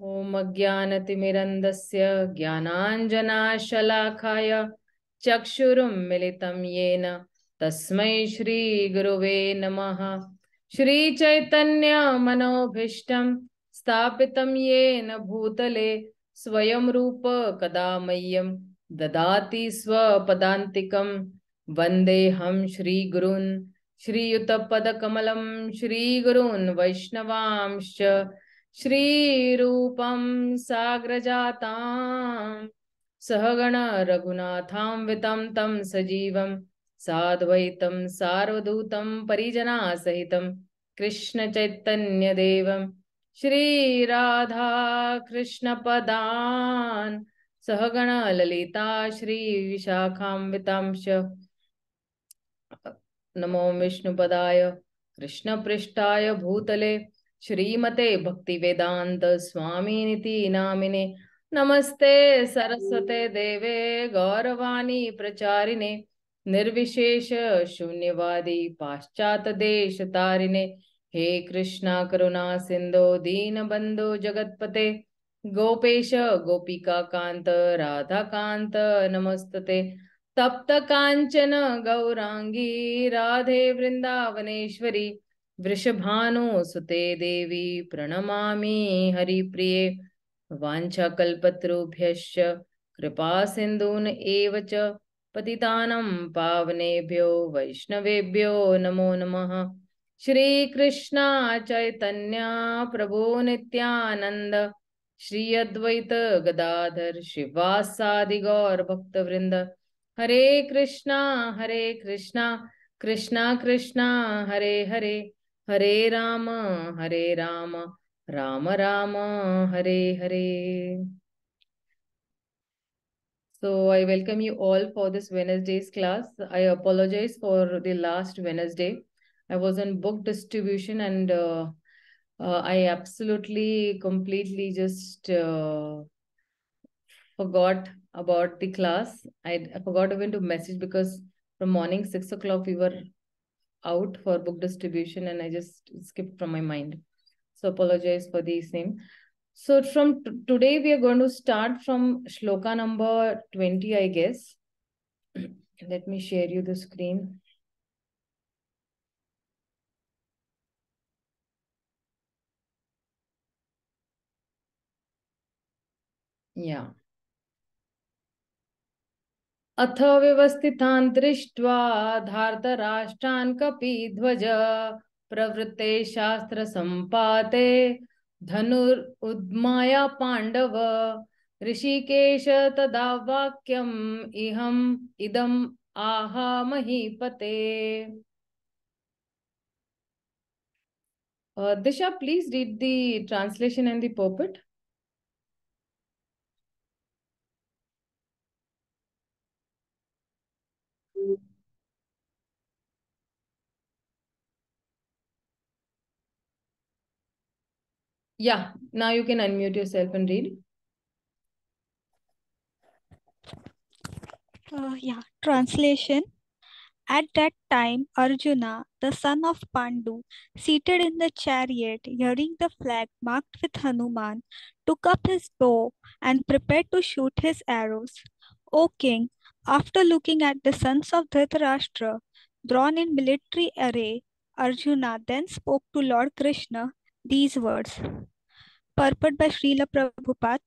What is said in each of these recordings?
ॐ अज्ञानतिमिरन्दस्य ज्ञानाञ्जनाशलाखाय चक्षुरुन्मिलितं येन तस्मै श्रीगुरुवे नमः। श्रीचैतन्यमनोभीष्टं स्थापितं येन भूतले स्वयं रूप कदा मह्यं ददाति स्वपदान्तिकं। वन्देऽहं श्रीगुरून्, श्रीयुतपदकमलं श्रीगुरून् वैष्णवांश्च श्रीरूपं साग्रजातां, सहगण रघुनाथान्वितं तं सजीवं, साद्वैतं सार्वधूतं परिजनासहितं, कृष्णचैतन्यदेवं श्रीराधा सहगण ललिता श्रीविशाखान्वितांश्च नमो विष्णुपदाय, कृष्णपृष्ठाय भूतले। श्रीमते भक्तिवेदान्त स्वामिनिति नामिने। नमस्ते सरस्वते देवे गौरवाणी प्रचारिणे। निर्विशेष शून्यवादी पाश्चातदेशतारिणे हे कृष्णा करुणा सिन्धो दीनबन्धो जगत्पते। गोपेश, गोपिका कान्त राधाकान्त नमस्तते। तप्त काञ्चन गौराङ्गी राधे वृन्दावनेश्वरी। वृषभानुसुते देवी प्रणमामि हरिप्रिये। वाञ्छाकल्पतरुभ्यश्च कृपा सिन्धून् एव च पावनेभ्यो वैष्णवेभ्यो नमो नमः। श्रीकृष्णा चैतन्या प्रभो नित्यानन्द। श्री गदाधर शिवासादि हरे कृष्णा हरे कृष्णा कृष्णा कृष्णा, हरे हरे। ಹರೇ Rama, Hare Rama, Rama Rama, Hare Hare So I welcome you all for this Wednesday's class. I apologize for the last Wednesday. I was on book distribution and uh, uh, I absolutely completely just uh, forgot about the class. I, I forgot even to message because from morning 6 o'clock we were out for book distribution and I just skipped from my mind. So apologize for the same. So from today we are going to start from shloka number 20, I guess. Let me share you the screen. Yeah. अथ व्यवस्थितान् दृष्ट्वा धार्तराष्ट्रान् कपिध्वज प्रवृत्ते शास्त्रसम्पाते धनुरुद्माया पाण्डव ऋषिकेश तदा वाक्यम् इहम् इदम् आह महीपते Uh, Disha, please read the translation and the. Yeah, now you can unmute yourself and read. Uh, yeah, translation. At that time, Arjuna, the son of Pandu, seated in the chariot, hearing the flag marked with Hanuman, took up his bow and prepared to shoot his arrows. O king, after looking at the sons of Dhritarashtra drawn in military array, Arjuna then spoke to Lord Krishna these words. Purport by Srila Prabhupada.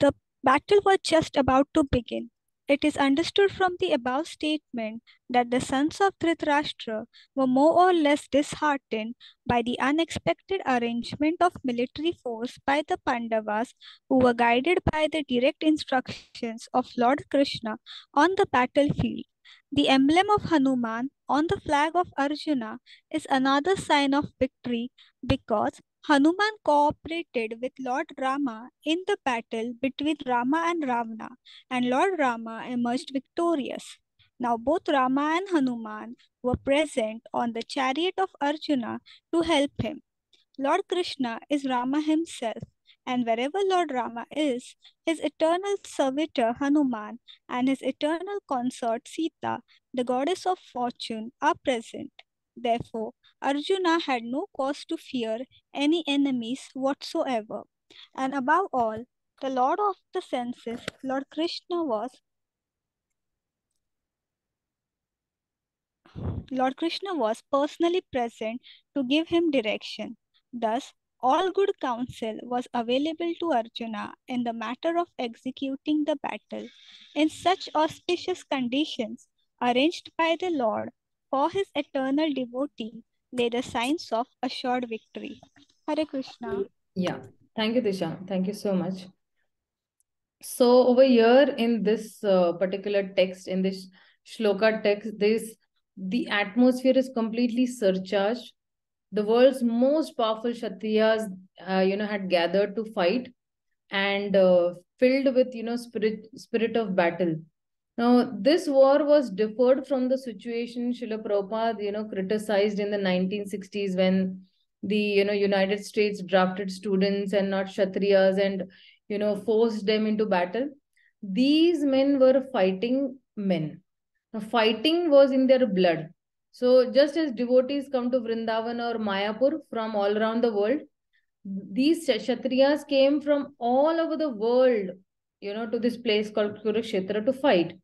The battle was just about to begin. It is understood from the above statement that the sons of Dhritarashtra were more or less disheartened by the unexpected arrangement of military force by the Pandavas, who were guided by the direct instructions of Lord Krishna on the battlefield. The emblem of Hanuman on the flag of Arjuna is another sign of victory because Hanuman cooperated with Lord Rama in the battle between Rama and Ravana, and Lord Rama emerged victorious. Now, both Rama and Hanuman were present on the chariot of Arjuna to help him. Lord Krishna is Rama himself, and wherever Lord Rama is, his eternal servitor Hanuman and his eternal consort Sita, the goddess of fortune, are present. Therefore, Arjuna had no cause to fear any enemies whatsoever. And above all, the Lord of the senses, Lord Krishna was Lord Krishna was personally present to give him direction. Thus, all good counsel was available to Arjuna in the matter of executing the battle in such auspicious conditions arranged by the Lord for his eternal devotee lay the signs of assured victory. Hare Krishna. Yeah, thank you, Disha. Thank you so much. So over here in this uh, particular text, in this shloka text, this the atmosphere is completely surcharged. The world's most powerful Kshatriyas, uh, you know, had gathered to fight and uh, filled with, you know, spirit spirit of battle. Now, this war was differed from the situation Srila Prabhupada, you know, criticized in the 1960s when the, you know, United States drafted students and not Kshatriyas and, you know, forced them into battle. These men were fighting men fighting was in their blood. So just as devotees come to Vrindavan or Mayapur from all around the world, these Kshatriyas came from all over the world, you know, to this place called Kurukshetra to fight.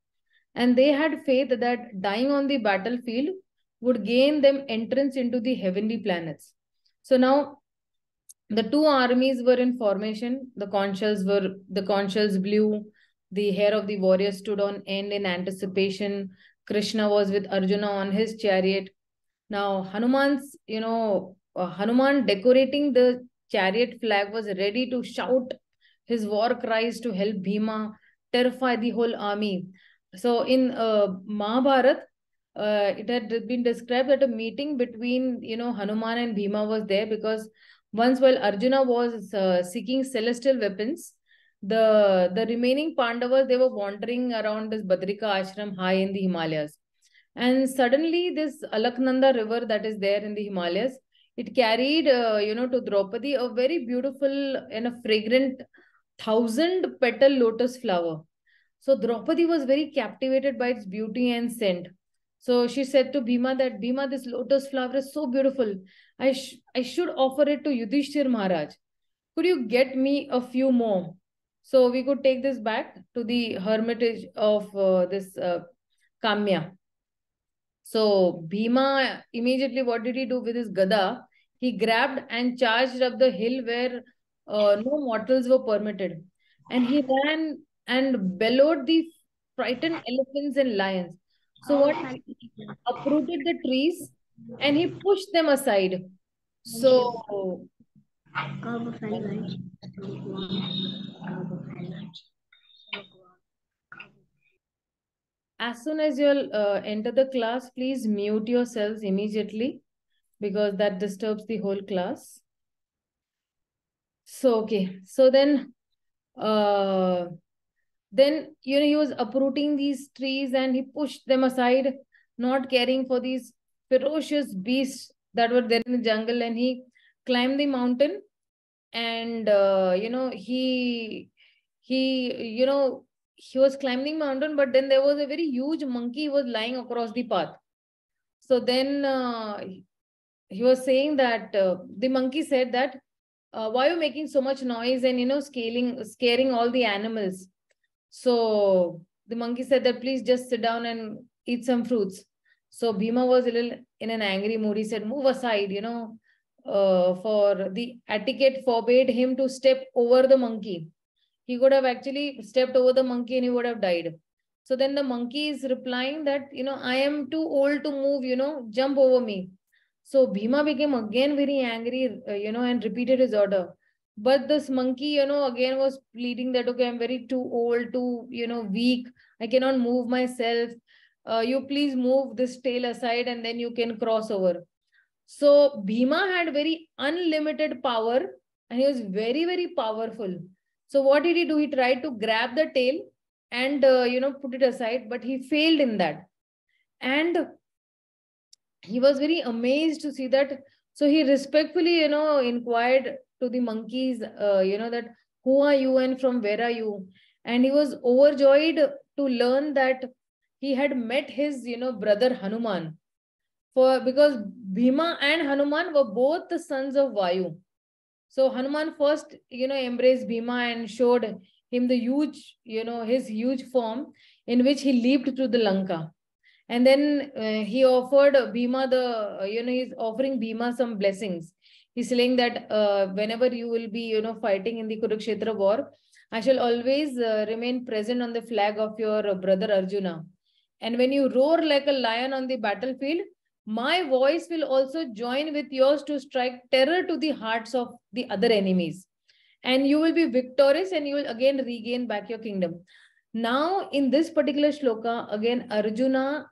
And they had faith that dying on the battlefield would gain them entrance into the heavenly planets. So now the two armies were in formation. The conchs were the conchs blew the hair of the warrior stood on end in anticipation. Krishna was with Arjuna on his chariot. Now, Hanuman's, you know, uh, Hanuman decorating the chariot flag was ready to shout his war cries to help Bhima terrify the whole army. So, in uh, Mahabharat, uh, it had been described that a meeting between, you know, Hanuman and Bhima was there because once while Arjuna was uh, seeking celestial weapons, the the remaining Pandavas they were wandering around this Badrika ashram high in the Himalayas, and suddenly this Alaknanda river that is there in the Himalayas, it carried uh, you know to Draupadi a very beautiful and a fragrant thousand petal lotus flower. So Draupadi was very captivated by its beauty and scent. So she said to Bhima that Bhima, this lotus flower is so beautiful. I sh I should offer it to Yudhishthir Maharaj. Could you get me a few more? So we could take this back to the hermitage of uh, this uh, Kamya. So Bhima immediately what did he do with his gada? He grabbed and charged up the hill where uh, no mortals were permitted. And he ran and bellowed the frightened elephants and lions. So what he uprooted the trees and he pushed them aside. So as soon as you'll uh, enter the class, please mute yourselves immediately because that disturbs the whole class. So, okay. So then, uh, then, you know, he was uprooting these trees and he pushed them aside, not caring for these ferocious beasts that were there in the jungle. And he climbed the mountain and uh, you know he he you know he was climbing mountain but then there was a very huge monkey was lying across the path. So then uh, he was saying that uh, the monkey said that uh, why are you making so much noise and you know scaling scaring all the animals? So the monkey said that please just sit down and eat some fruits. So bhima was a little in an angry mood. He said move aside you know uh, for the etiquette forbade him to step over the monkey. He could have actually stepped over the monkey and he would have died. So then the monkey is replying that, you know, I am too old to move, you know, jump over me. So Bhima became again very angry, uh, you know, and repeated his order. But this monkey, you know, again was pleading that, okay, I'm very too old, too, you know, weak. I cannot move myself. Uh, you please move this tail aside and then you can cross over. So Bhima had very unlimited power and he was very, very powerful. So what did he do? He tried to grab the tail and, uh, you know, put it aside, but he failed in that. And he was very amazed to see that. So he respectfully, you know, inquired to the monkeys, uh, you know, that who are you and from where are you? And he was overjoyed to learn that he had met his, you know, brother Hanuman for because Bhima and Hanuman were both the sons of Vayu. So Hanuman first, you know, embraced Bhima and showed him the huge, you know, his huge form in which he leaped through the Lanka. And then uh, he offered Bhima the, uh, you know, he's offering Bhima some blessings. He's saying that uh, whenever you will be, you know, fighting in the Kurukshetra war, I shall always uh, remain present on the flag of your brother Arjuna. And when you roar like a lion on the battlefield, my voice will also join with yours to strike terror to the hearts of the other enemies. And you will be victorious and you will again regain back your kingdom. Now, in this particular shloka, again, Arjuna,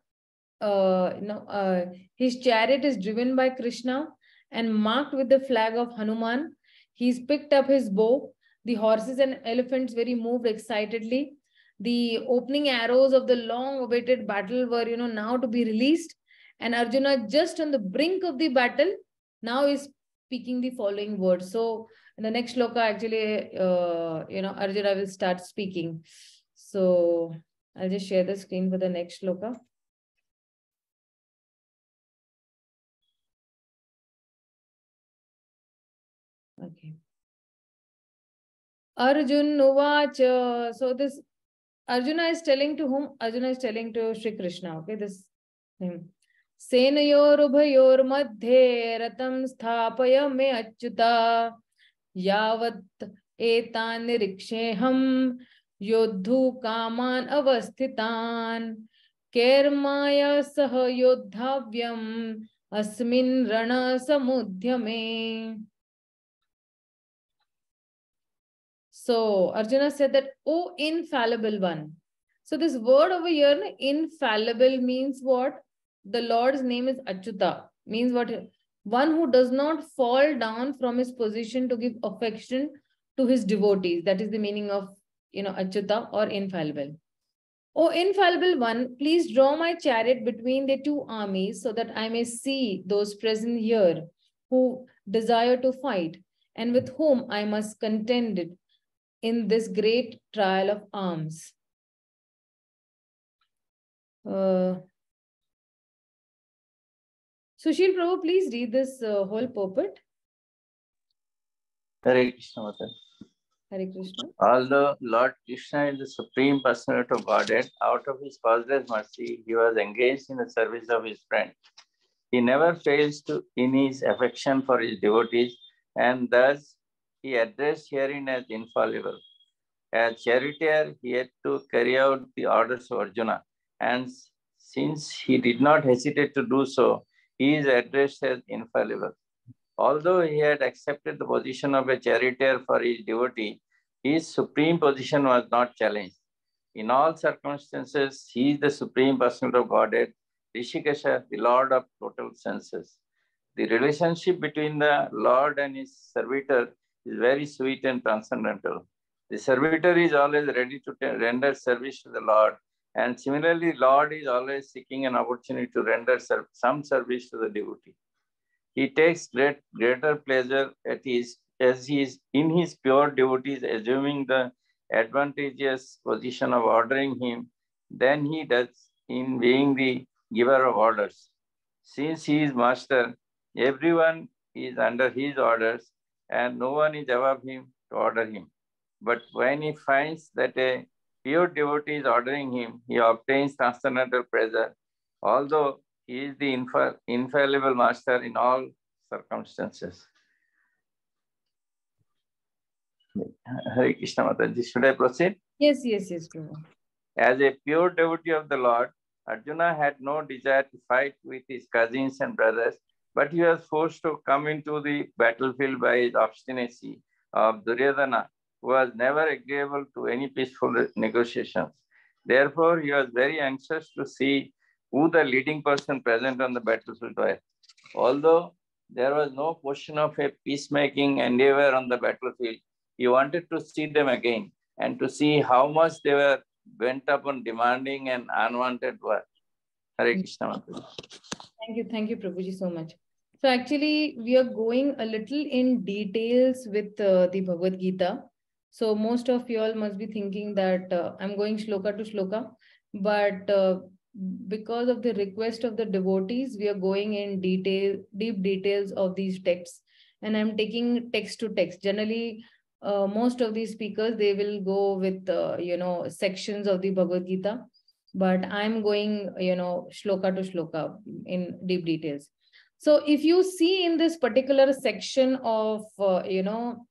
uh, you know, uh, his chariot is driven by Krishna and marked with the flag of Hanuman. He's picked up his bow. The horses and elephants very moved excitedly. The opening arrows of the long awaited battle were, you know, now to be released and Arjuna, just on the brink of the battle, now is speaking the following words. So in the next shloka, actually, uh, you know, Arjuna will start speaking. So I'll just share the screen for the next shloka. Okay. Arjuna uvacha. So this Arjuna is telling to whom? Arjuna is telling to Sri Krishna. Okay, this him. सेनयोरुभयोर्मध्ये रथं स्थापय मे अच्युता यावत् एतान् योद्धु कामान् अवस्थितान् केर्माय सह योद्धाव्यम् अस्मिन् रणसमुद्यमे So Arjuna said that, oh, infallible one. So this word over here, infallible means what? The Lord's name is Achyuta, means what? One who does not fall down from his position to give affection to his devotees. That is the meaning of, you know, Achyuta or infallible. O infallible one, please draw my chariot between the two armies so that I may see those present here who desire to fight and with whom I must contend in this great trial of arms. Uh, Sushil Prabhu, please read this uh, whole purport. Hare Krishna Mata. Hare Krishna. Although Lord Krishna is the Supreme Personality of Godhead, out of his boundless mercy, he was engaged in the service of his friend. He never fails to in his affection for his devotees, and thus he addressed herein as infallible. As charioteer, he had to carry out the orders of Arjuna, and since he did not hesitate to do so, he is addressed as infallible. Although he had accepted the position of a charioteer for his devotee, his supreme position was not challenged. In all circumstances, he is the supreme person of Godhead, Rishikesha, the Lord of total senses. The relationship between the Lord and his servitor is very sweet and transcendental. The servitor is always ready to render service to the Lord and similarly, Lord is always seeking an opportunity to render some service to the devotee. He takes great, greater pleasure at his, as he is in his pure devotees, assuming the advantageous position of ordering him than he does in being the giver of orders. Since he is master, everyone is under his orders and no one is above him to order him. But when he finds that a pure devotee is ordering him, he obtains transcendental pleasure, although he is the infa infallible master in all circumstances. Hare Krishna Mataji, should I proceed? Yes, yes, yes, Prabhu. As a pure devotee of the Lord, Arjuna had no desire to fight with his cousins and brothers, but he was forced to come into the battlefield by his obstinacy of Duryodhana was never agreeable to any peaceful negotiations. Therefore, he was very anxious to see who the leading person present on the battlefield was. Although there was no question of a peacemaking endeavor on the battlefield, he wanted to see them again and to see how much they were bent upon demanding an unwanted work. Hare Krishna. Thank you. Thank you, Prabhuji, so much. So actually, we are going a little in details with uh, the Bhagavad Gita. So most of you all must be thinking that uh, I'm going shloka to shloka, but uh, because of the request of the devotees, we are going in detail, deep details of these texts. and I'm taking text to text. Generally, uh, most of these speakers, they will go with, uh, you know, sections of the Bhagavad Gita, but I'm going, you know, shloka to shloka in deep details. So if you see in this particular section of, uh, you know,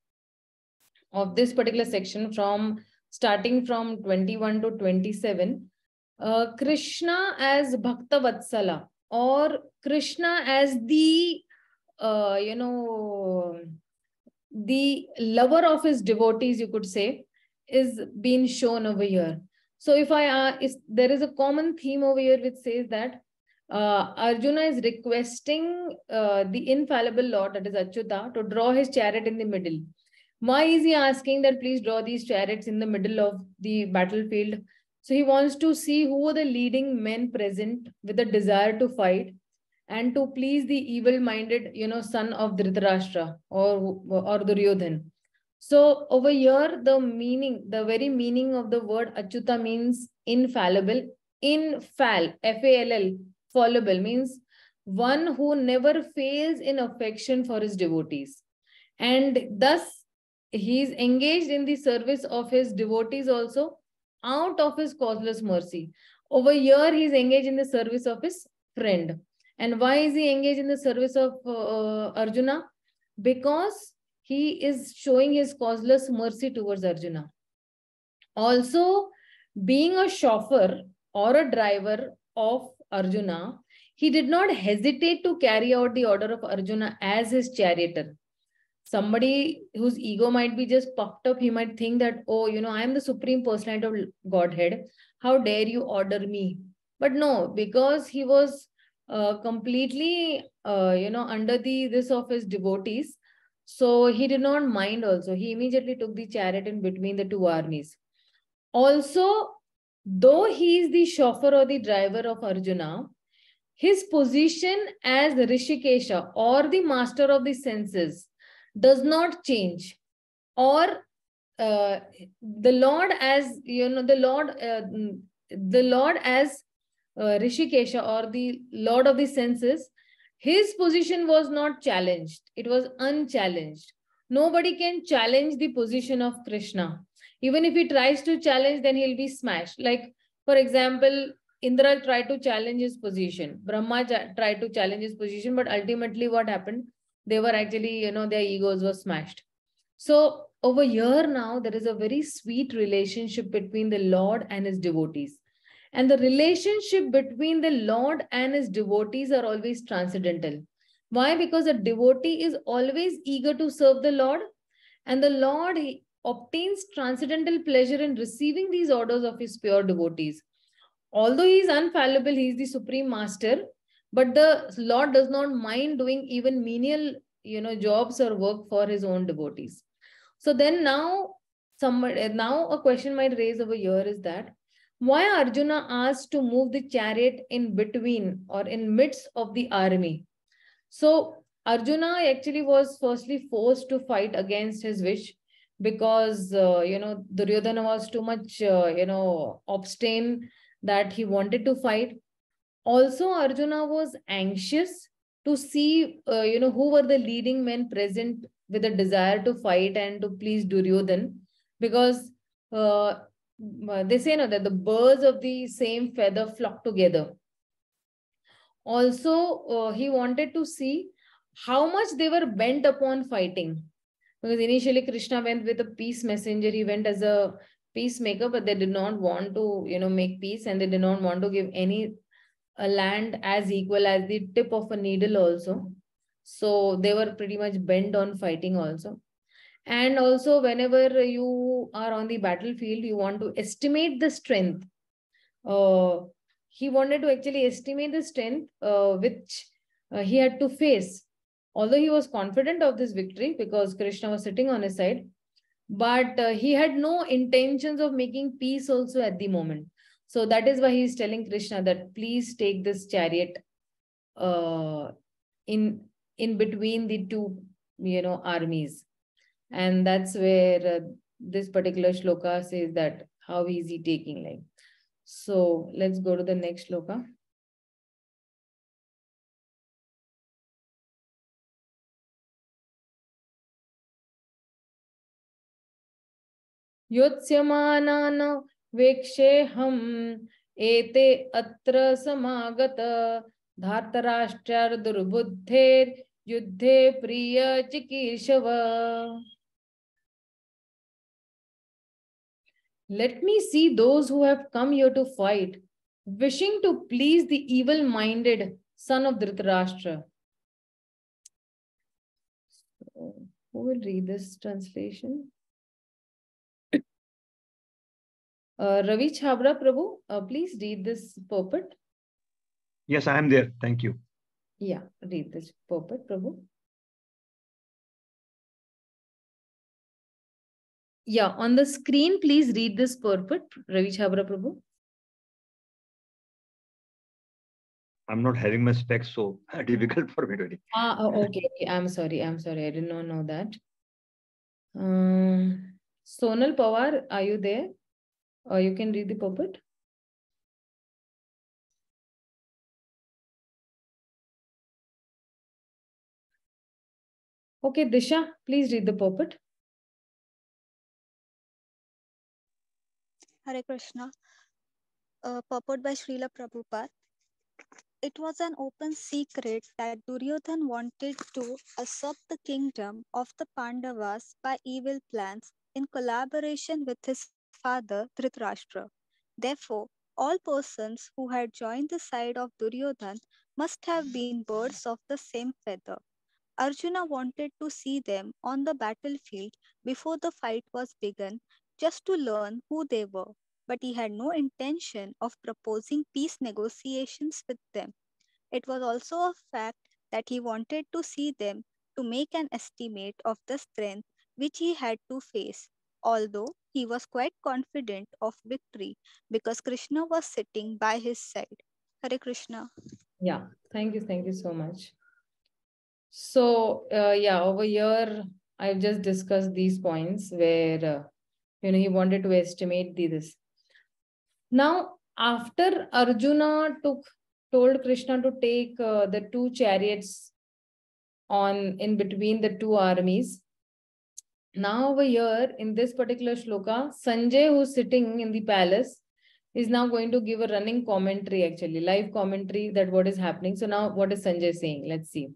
of this particular section from starting from 21 to 27, uh, Krishna as Bhakta Vatsala or Krishna as the, uh, you know, the lover of his devotees, you could say, is being shown over here. So if I, uh, is, there is a common theme over here which says that uh, Arjuna is requesting uh, the infallible Lord, that is Achyuta, to draw his chariot in the middle. Why is he asking that please draw these chariots in the middle of the battlefield? So he wants to see who are the leading men present with a desire to fight and to please the evil-minded, you know, son of Dhritarashtra or, or Duryodhan. So over here, the meaning, the very meaning of the word Achyuta means infallible. Infall, F-A-L-L, fallible means one who never fails in affection for his devotees. And thus, he is engaged in the service of his devotees also out of his causeless mercy. Over here, he is engaged in the service of his friend. And why is he engaged in the service of uh, Arjuna? Because he is showing his causeless mercy towards Arjuna. Also, being a chauffeur or a driver of Arjuna, he did not hesitate to carry out the order of Arjuna as his charioteer. Somebody whose ego might be just puffed up, he might think that, oh, you know, I am the supreme personality of Godhead. How dare you order me? But no, because he was uh, completely, uh, you know, under the this of his devotees, so he did not mind also. He immediately took the chariot in between the two armies. Also, though he is the chauffeur or the driver of Arjuna, his position as Rishikesha or the master of the senses does not change. Or uh, the Lord as, you know, the Lord, uh, the Lord as uh, Rishikesha or the Lord of the senses, his position was not challenged. It was unchallenged. Nobody can challenge the position of Krishna. Even if he tries to challenge, then he'll be smashed. Like, for example, Indra tried to challenge his position. Brahma tried to challenge his position, but ultimately what happened? They were actually, you know, their egos were smashed. So over here now, there is a very sweet relationship between the Lord and his devotees. And the relationship between the Lord and his devotees are always transcendental. Why? Because a devotee is always eager to serve the Lord, and the Lord obtains transcendental pleasure in receiving these orders of his pure devotees. Although he is unfallible, he is the supreme master, but the Lord does not mind doing even menial, you know, jobs or work for his own devotees. So then now, some now a question might raise over here is that why Arjuna asked to move the chariot in between or in midst of the army. So Arjuna actually was firstly forced to fight against his wish because, uh, you know, Duryodhana was too much, uh, you know, obstinate that he wanted to fight. Also, Arjuna was anxious to see, uh, you know, who were the leading men present with a desire to fight and to please Duryodhan because uh, they say no that the birds of the same feather flock together. Also uh, he wanted to see how much they were bent upon fighting. Because initially krishna went with a peace messenger. He went as a peacemaker but they did not want to you know make peace and they did not want to give any a land as equal as the tip of a needle also so they were pretty much bent on fighting also and also, whenever you are on the battlefield, you want to estimate the strength. Uh, he wanted to actually estimate the strength uh, which uh, he had to face. Although he was confident of this victory because Krishna was sitting on his side, but uh, he had no intentions of making peace also at the moment. So that is why he is telling Krishna that please take this chariot uh, in in between the two you know armies, and that's where uh, this particular shloka says that how is he taking like. So let's go to the next shloka. योत्स्यमानान् वेक्षेऽहम् एते अत्र समागत धार्तराष्ट्रार्दुर्बुद्धेर्युद्धे प्रियचिकीर्षव Let me see those who have come here to fight, wishing to please the evil-minded son of Dhritarashtra. So, who will read this translation? Uh, Ravi Chabra Prabhu, uh, please read this purport. Yes, I am there. Thank you. Yeah, read this purport, Prabhu. Yeah, on the screen, please read this purport, Ravi Chabra Prabhu. I'm not having my specs, so difficult for me to read. Ah, oh, okay, okay. I'm sorry. I'm sorry. I did not know that. Um, Sonal Pawar, are you there? Or you can read the purport. Okay, Disha, please read the purport. Hare Krishna. Uh, purport by Srila Prabhupada. It was an open secret that Duryodhan wanted to usurp the kingdom of the Pandavas by evil plans in collaboration with his father Dhritarashtra. Therefore, all persons who had joined the side of Duryodhan must have been birds of the same feather. Arjuna wanted to see them on the battlefield before the fight was begun just to learn who they were, but he had no intention of proposing peace negotiations with them. It was also a fact that he wanted to see them to make an estimate of the strength which he had to face, although he was quite confident of victory because Krishna was sitting by his side. Hare Krishna. Yeah, thank you. Thank you so much. So, uh, yeah, over here, I've just discussed these points where, uh, you know, he wanted to estimate the, this. Now, after Arjuna took, told Krishna to take uh, the two chariots on in between the two armies, now over here in this particular shloka, Sanjay, who's sitting in the palace, is now going to give a running commentary, actually, live commentary that what is happening. So now what is Sanjay saying? Let's see.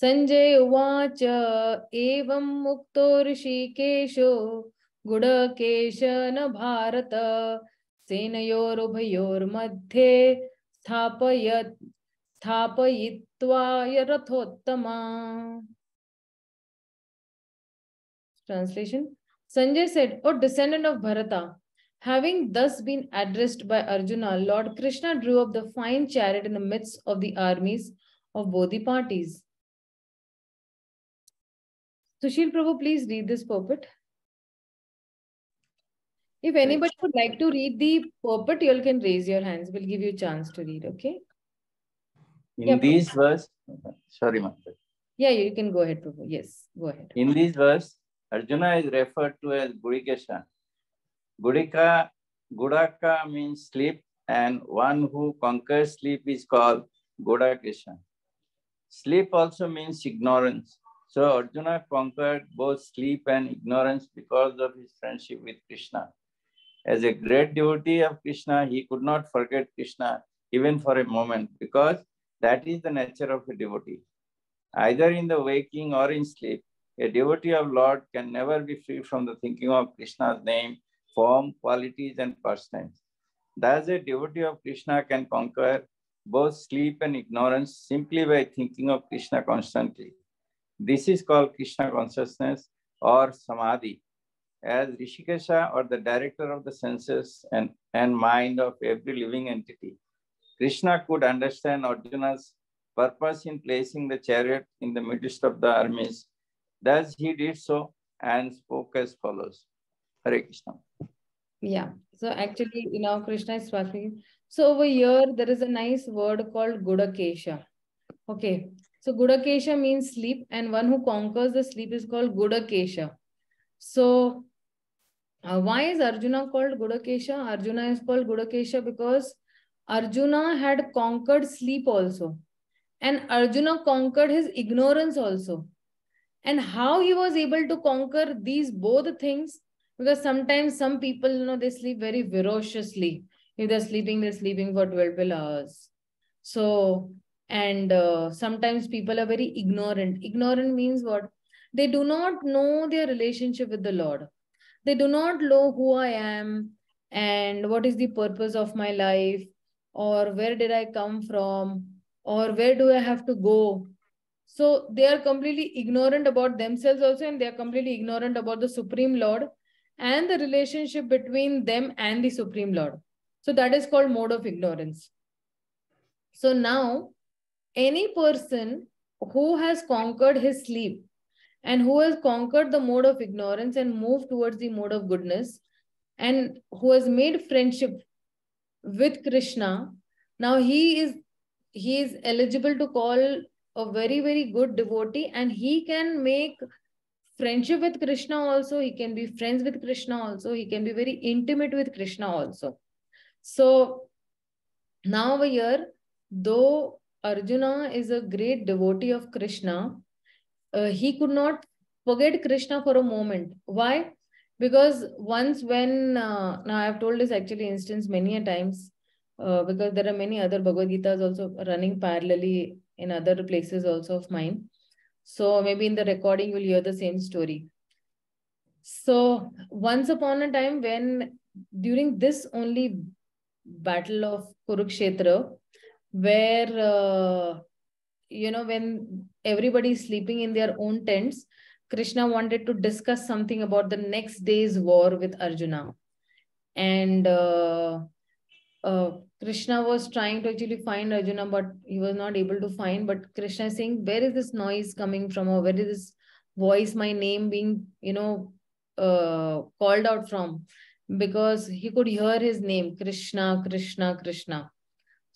Sanjay उवाच एवं मुक्तो ऋषिकेशो गुडकेश न भारत सेनयोरुभयोर्मध्ये स्थापयत् स्थापयित्वा रथोत्तमा Translation Sanjay said, O descendant of Bharata, having thus been addressed by Arjuna, Lord Krishna drew up the fine chariot in the midst of the armies of both the parties. Sushil Prabhu, please read this purport. If anybody would like to read the purport, you all can raise your hands. We'll give you a chance to read, okay? In Yeah, these verse, sorry, Master. Yeah, you can go ahead, Prabhu. Yes, go ahead. In these verse, Arjuna is referred to as Gudikesha. Gudika, Gudaka means sleep, and one who conquers sleep is called Gudakesha. Sleep also means ignorance. So Arjuna conquered both sleep and ignorance because of his friendship with Krishna. As a great devotee of Krishna, he could not forget Krishna even for a moment because that is the nature of a devotee. Either in the waking or in sleep, a devotee of Lord can never be free from the thinking of Krishna's name, form, qualities, and pastimes. Thus, a devotee of Krishna can conquer both sleep and ignorance simply by thinking of Krishna constantly. This is called Krishna consciousness or samadhi. As Rishikesha or the director of the senses and, and mind of every living entity, Krishna could understand Arjuna's purpose in placing the chariot in the midst of the armies. Thus he did so and spoke as follows. Hare Krishna. Yeah. So actually, you know, Krishna is speaking. So over here, there is a nice word called Gudakesha. Okay. So Gudakesha means sleep, and one who conquers the sleep is called Gudakesha. So uh, why is Arjuna called Gudakesha? Arjuna is called Gudakesha because Arjuna had conquered sleep also. And Arjuna conquered his ignorance also. And how he was able to conquer these both things? Because sometimes some people you know they sleep very ferociously. If they're sleeping they're sleeping for 12, 12 hours. So and uh, sometimes people are very ignorant. Ignorant means what? They do not know their relationship with the lord. They do not know who i am and what is the purpose of my life or where did i come from or where do i have to go so they are completely ignorant about themselves also and they are completely ignorant about the supreme lord and the relationship between them and the supreme lord. So that is called mode of ignorance. So now any person who has conquered his sleep and who has conquered the mode of ignorance and moved towards the mode of goodness and who has made friendship with krishna now he is he is eligible to call a very very good devotee and he can make friendship with krishna also he can be friends with krishna also he can be very intimate with krishna also so now over here though Arjuna is a great devotee of Krishna, uh, he could not forget Krishna for a moment. Why? Because once when, uh, now I have told this actually instance many a times, uh, because there are many other Bhagavad Gitas also running parallelly in other places also of mine. So maybe in the recording you'll hear the same story. So once upon a time when during this only battle of Kurukshetra, where uh, you know when everybody is sleeping in their own tents krishna wanted to discuss something about the next day's war with arjuna and uh, uh, krishna was trying to actually find arjuna but he was not able to find but krishna is saying where is this noise coming from or where is this voice my name being you know uh, called out from because he could hear his name krishna krishna krishna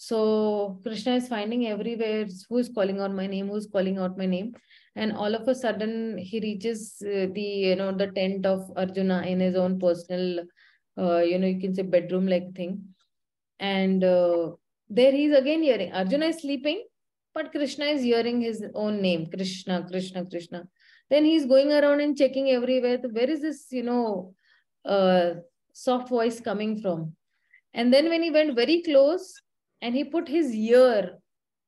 so Krishna is finding everywhere who is calling out my name, who's calling out my name. And all of a sudden he reaches uh, the, you know, the tent of Arjuna in his own personal, uh, you know, you can say bedroom like thing. And uh, there he is again hearing. Arjuna is sleeping, but Krishna is hearing his own name, Krishna, Krishna, Krishna. Then he's going around and checking everywhere. Where is this, you know, uh, soft voice coming from? And then when he went very close, and he put his ear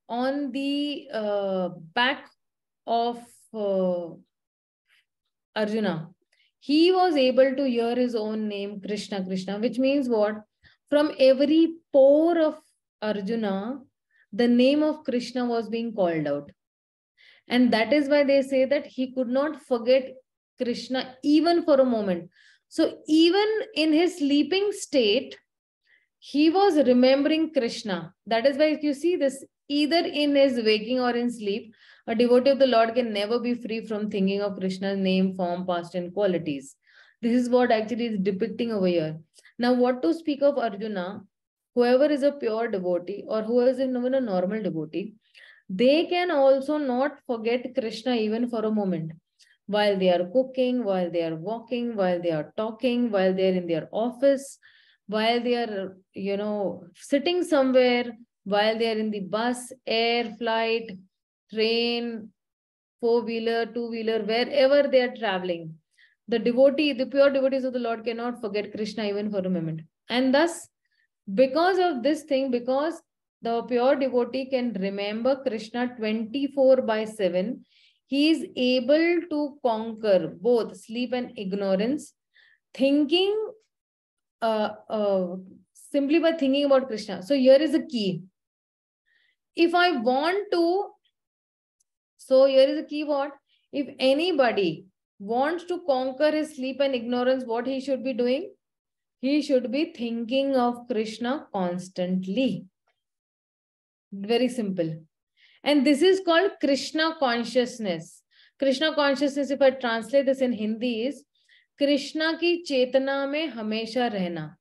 on the uh, back of uh, Arjuna. He was able to hear his own name, Krishna, Krishna, which means what? From every pore of Arjuna, the name of Krishna was being called out. And that is why they say that he could not forget Krishna even for a moment. So, even in his sleeping state, he was remembering Krishna. That is why if you see this either in his waking or in sleep, a devotee of the Lord can never be free from thinking of Krishna's name, form, past, and qualities. This is what actually is depicting over here. Now, what to speak of Arjuna, whoever is a pure devotee or who is even a normal devotee, they can also not forget Krishna even for a moment. While they are cooking, while they are walking, while they are talking, while they are in their office, while they are, you know, sitting somewhere, while they are in the bus, air, flight, train, four-wheeler, two-wheeler, wherever they are traveling. The devotee, the pure devotees of the Lord cannot forget Krishna even for a moment. And thus, because of this thing, because the pure devotee can remember Krishna 24 by 7, he is able to conquer both sleep and ignorance, thinking uh, uh, simply by thinking about Krishna. So here is the key. If I want to, so here is the key what? If anybody wants to conquer his sleep and ignorance, what he should be doing? He should be thinking of Krishna constantly. Very simple. And this is called Krishna consciousness. Krishna consciousness, if I translate this in Hindi, is Krishna ki chetana mein hamesha rehna.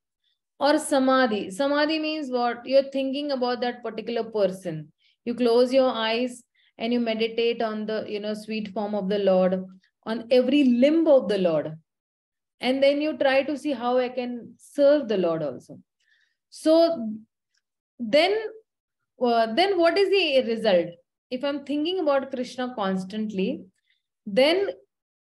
Or samadhi. Samadhi means what? You're thinking about that particular person. You close your eyes and you meditate on the you know sweet form of the Lord on every limb of the lord. And then you try to see how i can serve the lord also. So then uh, then what is the result? If i'm thinking about krishna constantly then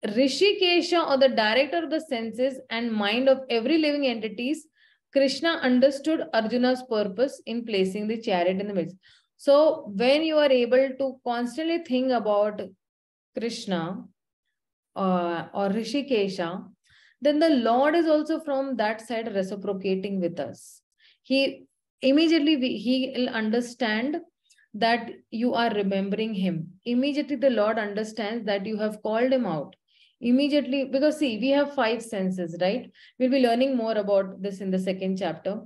Rishikesha or the director of the senses and mind of every living entities, Krishna understood Arjuna's purpose in placing the chariot in the midst. So when you are able to constantly think about Krishna uh, or Rishikesha, then the Lord is also from that side reciprocating with us. He immediately he will understand that you are remembering him. Immediately the Lord understands that you have called him out. Immediately, because see, we have five senses, right? We'll be learning more about this in the second chapter.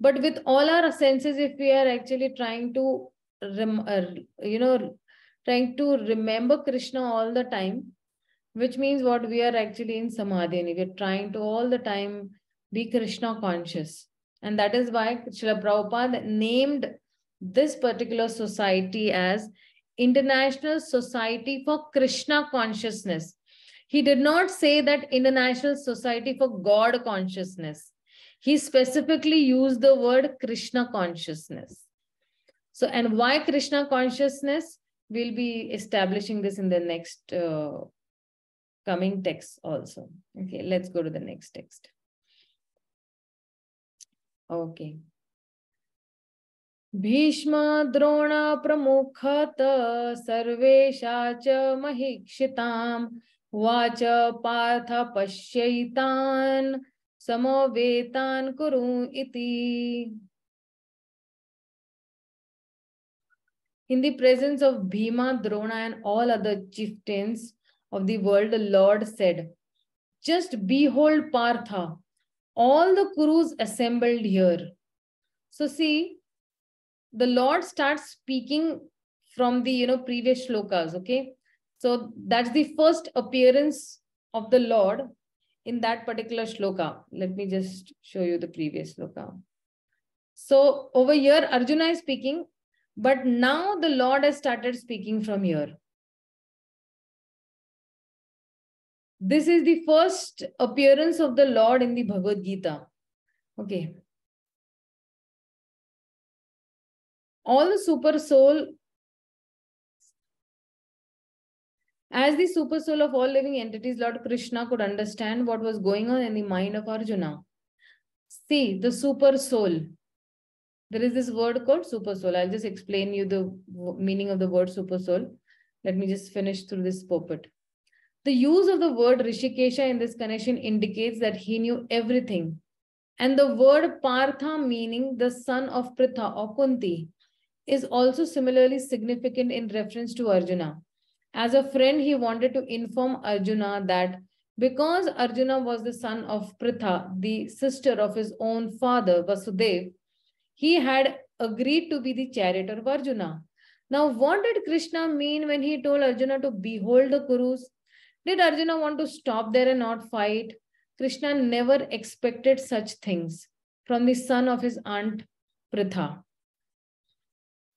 But with all our senses, if we are actually trying to, rem, uh, you know, trying to remember Krishna all the time, which means what we are actually in samadhi, we're trying to all the time be Krishna conscious. And that is why Srila Prabhupada named this particular society as International Society for Krishna Consciousness. He did not say that International Society for God Consciousness. He specifically used the word Krishna consciousness. So, and why Krishna consciousness? We'll be establishing this in the next uh, coming text also. Okay, let's go to the next text. Okay. भीष्मद्रोण प्रमुखत सर्वेशा च महिक्षिताम् watch Partha पश्यैतान् समवेतान् कुरु इति In the presence of Bhima, Drona, and all other chieftains of the world, the Lord said, Just behold Partha, all the Kurus assembled here. So, see, the Lord starts speaking from the you know previous shlokas. Okay, so that's the first appearance of the Lord in that particular shloka. Let me just show you the previous shloka. So over here, Arjuna is speaking, but now the Lord has started speaking from here. This is the first appearance of the Lord in the Bhagavad Gita. Okay, all the super soul as the super soul of all living entities lord krishna could understand what was going on in the mind of arjuna. See the super soul. There is this word called super soul. I'll just explain you the meaning of the word super soul. Let me just finish through this purport the use of the word rishikesha in this connection indicates that he knew everything and the word partha meaning the son of pritha or kunti is also similarly significant in reference to Arjuna. As a friend, he wanted to inform Arjuna that because Arjuna was the son of Pritha, the sister of his own father, Vasudev, he had agreed to be the charioteer of Arjuna. Now, what did Krishna mean when he told Arjuna to behold the Kurus? Did Arjuna want to stop there and not fight? Krishna never expected such things from the son of his aunt Pritha.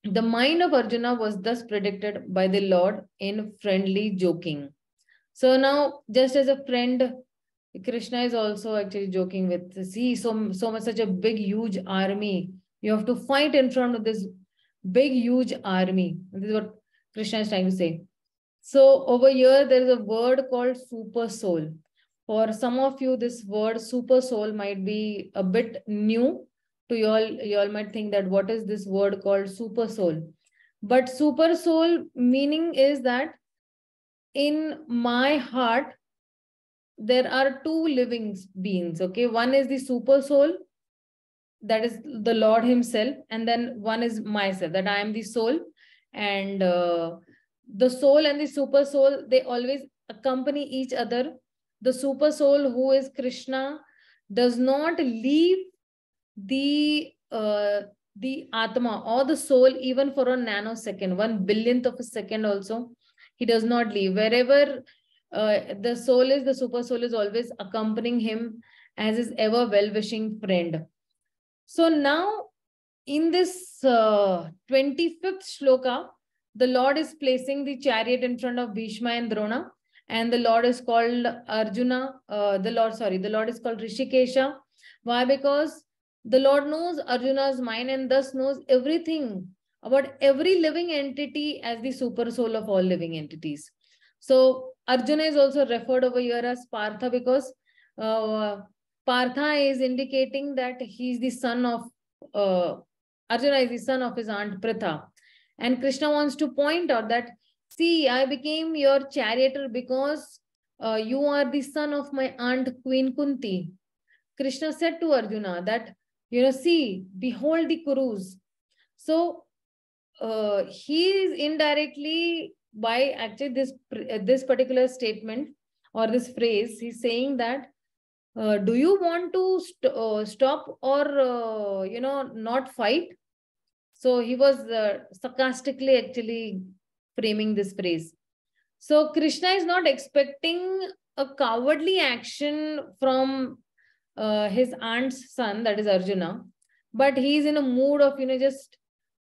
The mind of Arjuna was thus predicted by the Lord in friendly joking. So now, just as a friend, Krishna is also actually joking with, see, so, so much, such a big, huge army. You have to fight in front of this big, huge army. This is what Krishna is trying to say. So over here, there is a word called super soul. For some of you, this word super soul might be a bit new. To you all you all might think that what is this word called super soul but super soul meaning is that in my heart there are two living beings okay? One is the super soul that is the lord himself and then one is myself that i am the soul. And uh, the soul and the super soul they always accompany each other. The super soul who is krishna does not leave the uh, the atma or the soul even for a nanosecond one billionth of a second also he does not leave. Wherever uh, the soul is the super soul is always accompanying him as his ever well-wishing friend. So now in this uh, 25th shloka the lord is placing the chariot in front of bhishma and drona and the lord is called arjuna uh, the lord sorry the lord is called rishikesha why because the Lord knows Arjuna's mind and thus knows everything about every living entity as the super soul of all living entities. So Arjuna is also referred over here as Partha because uh, Partha is indicating that he is the son of uh, Arjuna is the son of his aunt Pritha. And Krishna wants to point out that, see, I became your charioteer because uh, you are the son of my aunt Queen Kunti. Krishna said to Arjuna that, you know, see, behold the Kurus. So uh, he is indirectly by actually this uh, this particular statement or this phrase, he's saying that uh, do you want to st uh, stop or uh, you know not fight? So he was uh, sarcastically actually framing this phrase. So Krishna is not expecting a cowardly action from uh, his aunt's son, that is Arjuna, but he's in a mood of you know just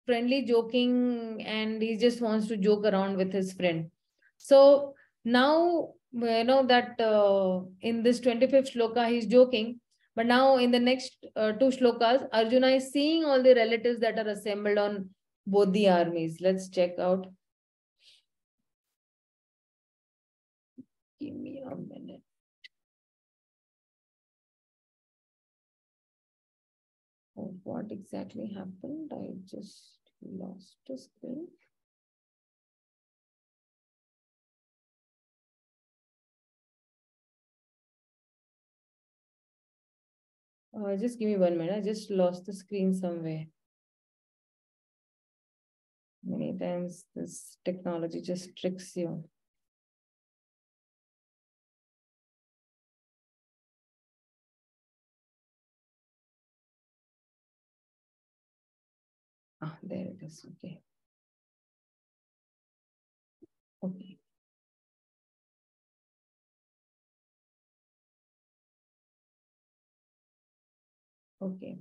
friendly joking and he just wants to joke around with his friend. So now, you know, that uh, in this 25th shloka, he's joking. But now in the next uh, two shlokas, Arjuna is seeing all the relatives that are assembled on both the armies. Let's check out. Give me a minute. Oh, what exactly happened? I just lost the screen. Uh, just give me one minute. I just lost the screen somewhere. Many times this technology just tricks you. Ah, there it is. Okay. Okay. Okay.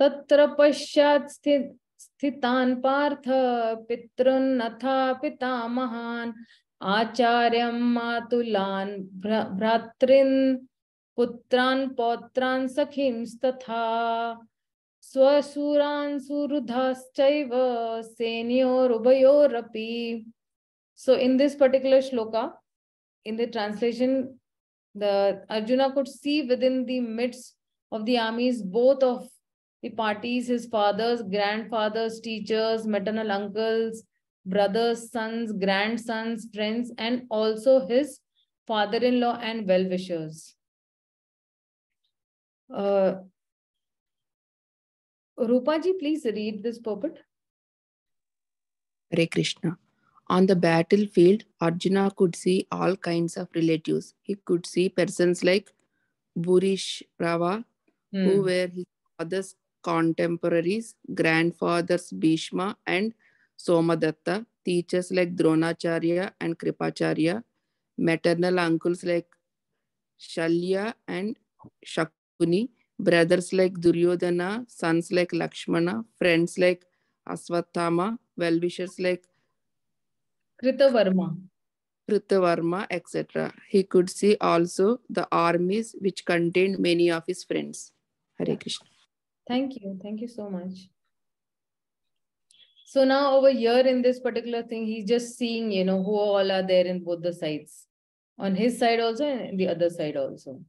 तत्र पश्चात स्थित, स्थितान पार्थ पितृन्नथा पिता महान आचार्यम मातुलान भ्रातृन, पुत्रान, पौत्रान, सखींस्तथा, स्वसुरान सुरुधाश्चैव सेनियोर उभयोरपि so in this particular shloka in the translation the Arjuna could see with in the of the armies both of the parties, his fathers, grandfathers, teachers, maternal uncles, brothers, sons, grandsons, friends, and also his father-in-law and well-wishers. Uh, Rupaji, please read this purport. Hare Krishna. On the battlefield, Arjuna could see all kinds of relatives. He could see persons like Burish Rava, Hmm. who were his father's contemporaries, grandfathers Bhishma and Somadatta, teachers like Dronacharya and Kripacharya, maternal uncles like Shalya and Shakuni, brothers like Duryodhana, sons like Lakshmana, friends like Aswathama, well-wishers like Kritavarma. Kritavarma, etc. He could see also the armies which contained many of his friends. Hare Krishna. Thank you. Thank you so much. So now over here in this particular thing, he's just seeing, you know, who all are there in both the sides. On his side also and the other side also.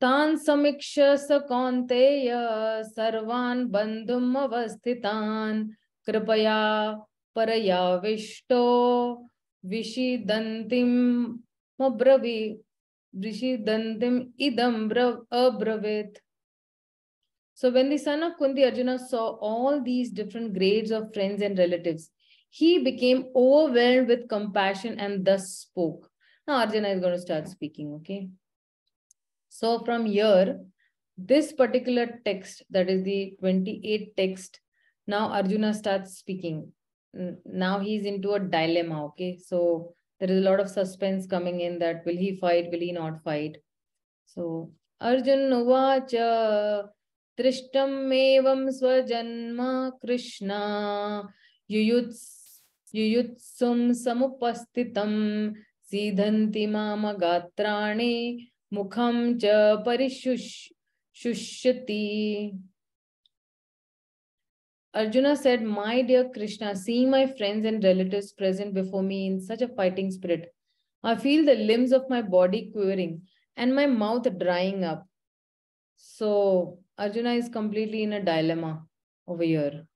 तान् समीक्ष्य स कौन्तेय सर्वान् बन्धुम् अवस्थितान् कृपया परयाविष्टो विषिदन्तिम् अब्रवी Vishidantim idam brav abravit. So when the son of Kunti Arjuna saw all these different grades of friends and relatives, he became overwhelmed with compassion and thus spoke. Now Arjuna is going to start speaking, okay? So from here, this particular text, that is the 28th text, now Arjuna starts speaking. Now he's into a dilemma, okay? So there is a lot of suspense coming in that will he fight, will he not fight? So Arjun Uvacha Trishtam Evam Swajanma Krishna Yuyuts Yuyutsum Samupastitam Siddhanti Mama Gatrani Mukham Cha Parishushati Arjuna said, My dear Krishna, seeing my friends and relatives present before me in such a fighting spirit, I feel the limbs of my body quivering and my mouth drying up. So Arjuna is completely in a dilemma over here.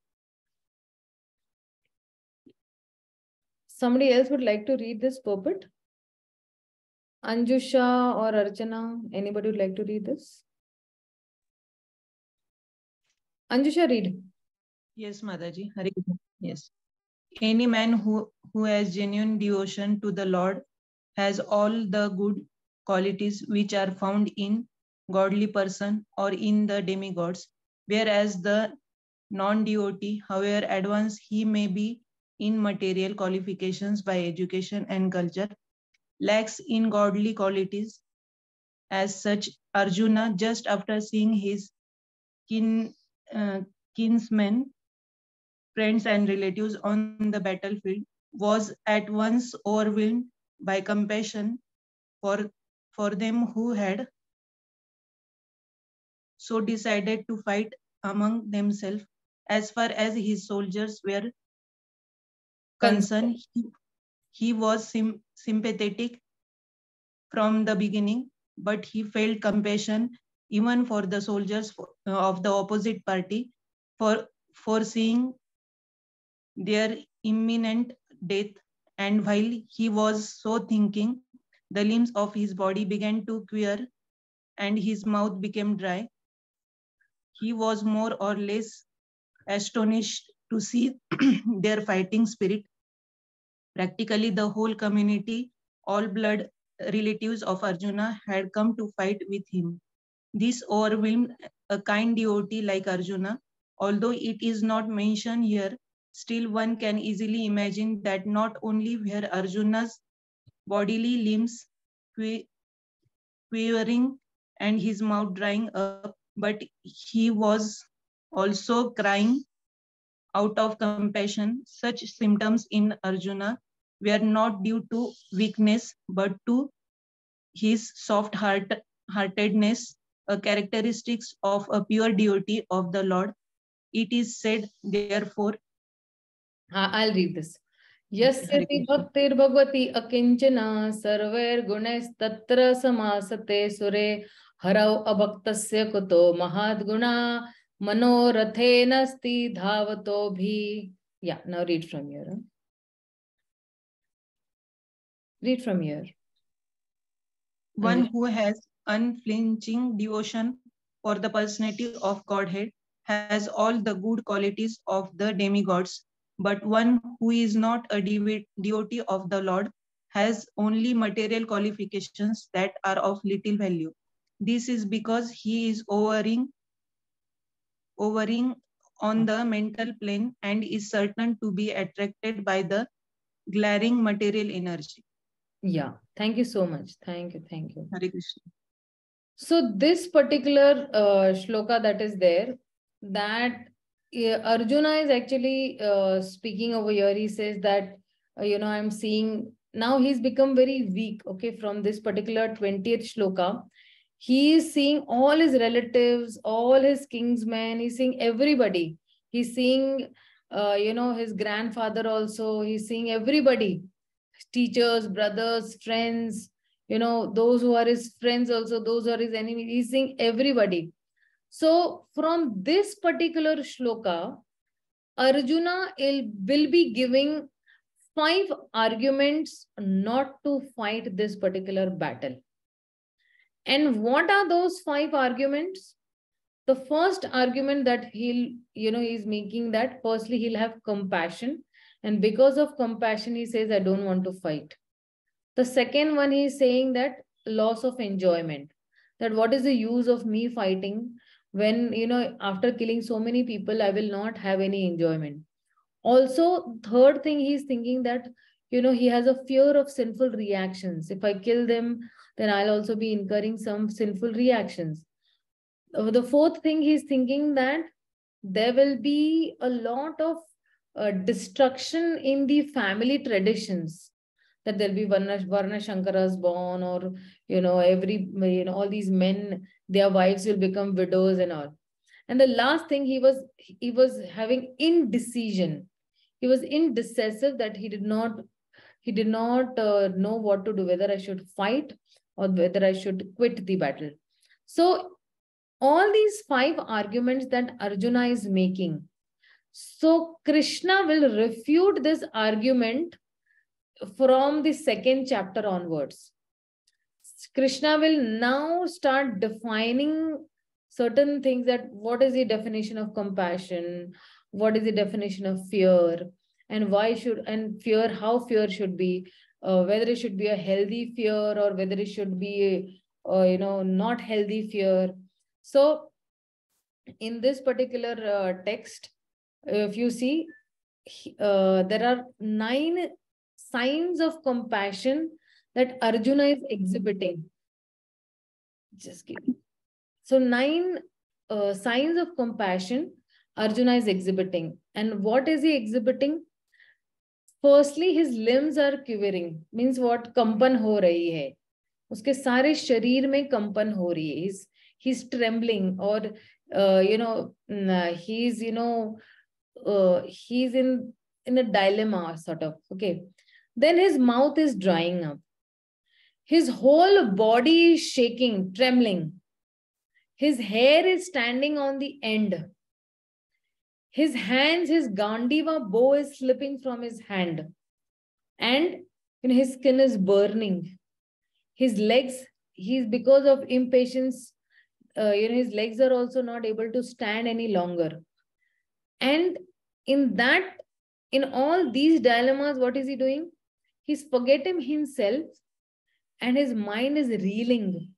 Somebody else would like to read this purport? Anjusha or Archana, anybody would like to read this? Anjusha, read. Yes, Mataji. Hare Yes. Any man who, who has genuine devotion to the Lord has all the good qualities which are found in godly person or in the demigods, whereas the non-devotee, however advanced he may be in material qualifications by education and culture, lacks in godly qualities. As such, Arjuna, just after seeing his kin, uh, kinsmen, friends, and relatives on the battlefield, was at once overwhelmed by compassion for, for them who had so decided to fight among themselves. As far as his soldiers were concerned, he, he was sim sympathetic from the beginning, but he felt compassion even for the soldiers uh, of the opposite party for foreseeing their imminent death. And while he was so thinking, the limbs of his body began to quiver and his mouth became dry. He was more or less astonished to see their fighting spirit. Practically the whole community, all blood relatives of Arjuna had come to fight with him. This overwhelmed a kind devotee like Arjuna. Although it is not mentioned here, still one can easily imagine that not only were Arjuna's bodily limbs quivering and his mouth drying up, but he was also crying out of compassion. Such symptoms in Arjuna were not due to weakness, but to his soft heart, heartedness, a characteristics of a pure devotee of the Lord. It is said, therefore. I'll read this. यस्यति भक्तिर्भगवति अकिञ्चना सर्वैर्गुणैस्तत्र समासते सुरे हरौ अभक्तस्य कुतो महाद्गुणा मनोरथेनस्ति धावतो भी yeah now read from here huh? read from here one who has unflinching devotion for the personality of godhead has all the good qualities of the demigods but one who is not a devotee of the lord has only material qualifications that are of little value this is because he is overing, overing on the mental plane and is certain to be attracted by the glaring material energy. Yeah, thank you so much. Thank you, thank you. Hare Krishna. So this particular uh, shloka that is there, that Arjuna is actually uh, speaking over here. He says that, uh, you know, I'm seeing now he's become very weak, okay, from this particular 20th shloka he is seeing all his relatives, all his kingsmen, he's seeing everybody. He's seeing, uh, you know, his grandfather also, he's seeing everybody, teachers, brothers, friends, you know, those who are his friends also, those who are his enemies, he's seeing everybody. So from this particular shloka, Arjuna will be giving five arguments not to fight this particular battle. And what are those five arguments? The first argument that he'll, you know, he's making that firstly, he'll have compassion. And because of compassion, he says, I don't want to fight. The second one, he's saying that loss of enjoyment. That what is the use of me fighting when, you know, after killing so many people, I will not have any enjoyment. Also, third thing, he's thinking that, you know, he has a fear of sinful reactions. If I kill them, then I'll also be incurring some sinful reactions. Uh, the fourth thing he's thinking that there will be a lot of uh, destruction in the family traditions that there'll be Varna, Varna Shankaras born or, you know, every, you know, all these men, their wives will become widows and all. And the last thing he was he was having indecision. He was indecisive that he did not he did not uh, know what to do, whether I should fight or whether I should quit the battle. So all these five arguments that Arjuna is making. So Krishna will refute this argument from the second chapter onwards. Krishna will now start defining certain things that what is the definition of compassion, what is the definition of fear, and why should and fear, how fear should be, uh, whether it should be a healthy fear or whether it should be, uh, you know, not healthy fear. So, in this particular uh, text, if you see, uh, there are nine signs of compassion that Arjuna is exhibiting. Just give me. So nine uh, signs of compassion Arjuna is exhibiting. And what is he exhibiting? Firstly, his limbs are quivering. Means what? Kampan ho rahi hai. उसके सारे शरीर में कंपन हो रही है he's he's trembling or uh, you know he's you know uh, he's in in a dilemma sort of okay then his mouth is drying up his whole body is shaking, trembling. His hair is standing on the end. His hands, his Gandiva bow is slipping from his hand. And you know, his skin is burning. His legs, he's because of impatience, uh, you know, his legs are also not able to stand any longer. And in that, in all these dilemmas, what is he doing? He's forgetting himself and his mind is reeling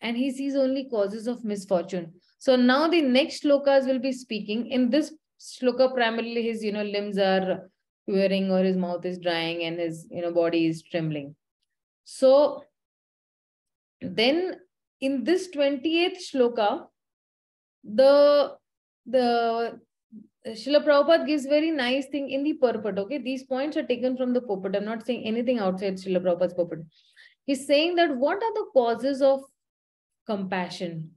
and he sees only causes of misfortune. So now the next shlokas will be speaking. In this shloka, primarily his you know limbs are quivering or his mouth is drying and his you know body is trembling. So then in this 28th shloka, the the Srila Prabhupada gives very nice thing in the purport. Okay, these points are taken from the purport. I'm not saying anything outside Srila Prabhupada's purport. He's saying that what are the causes of compassion?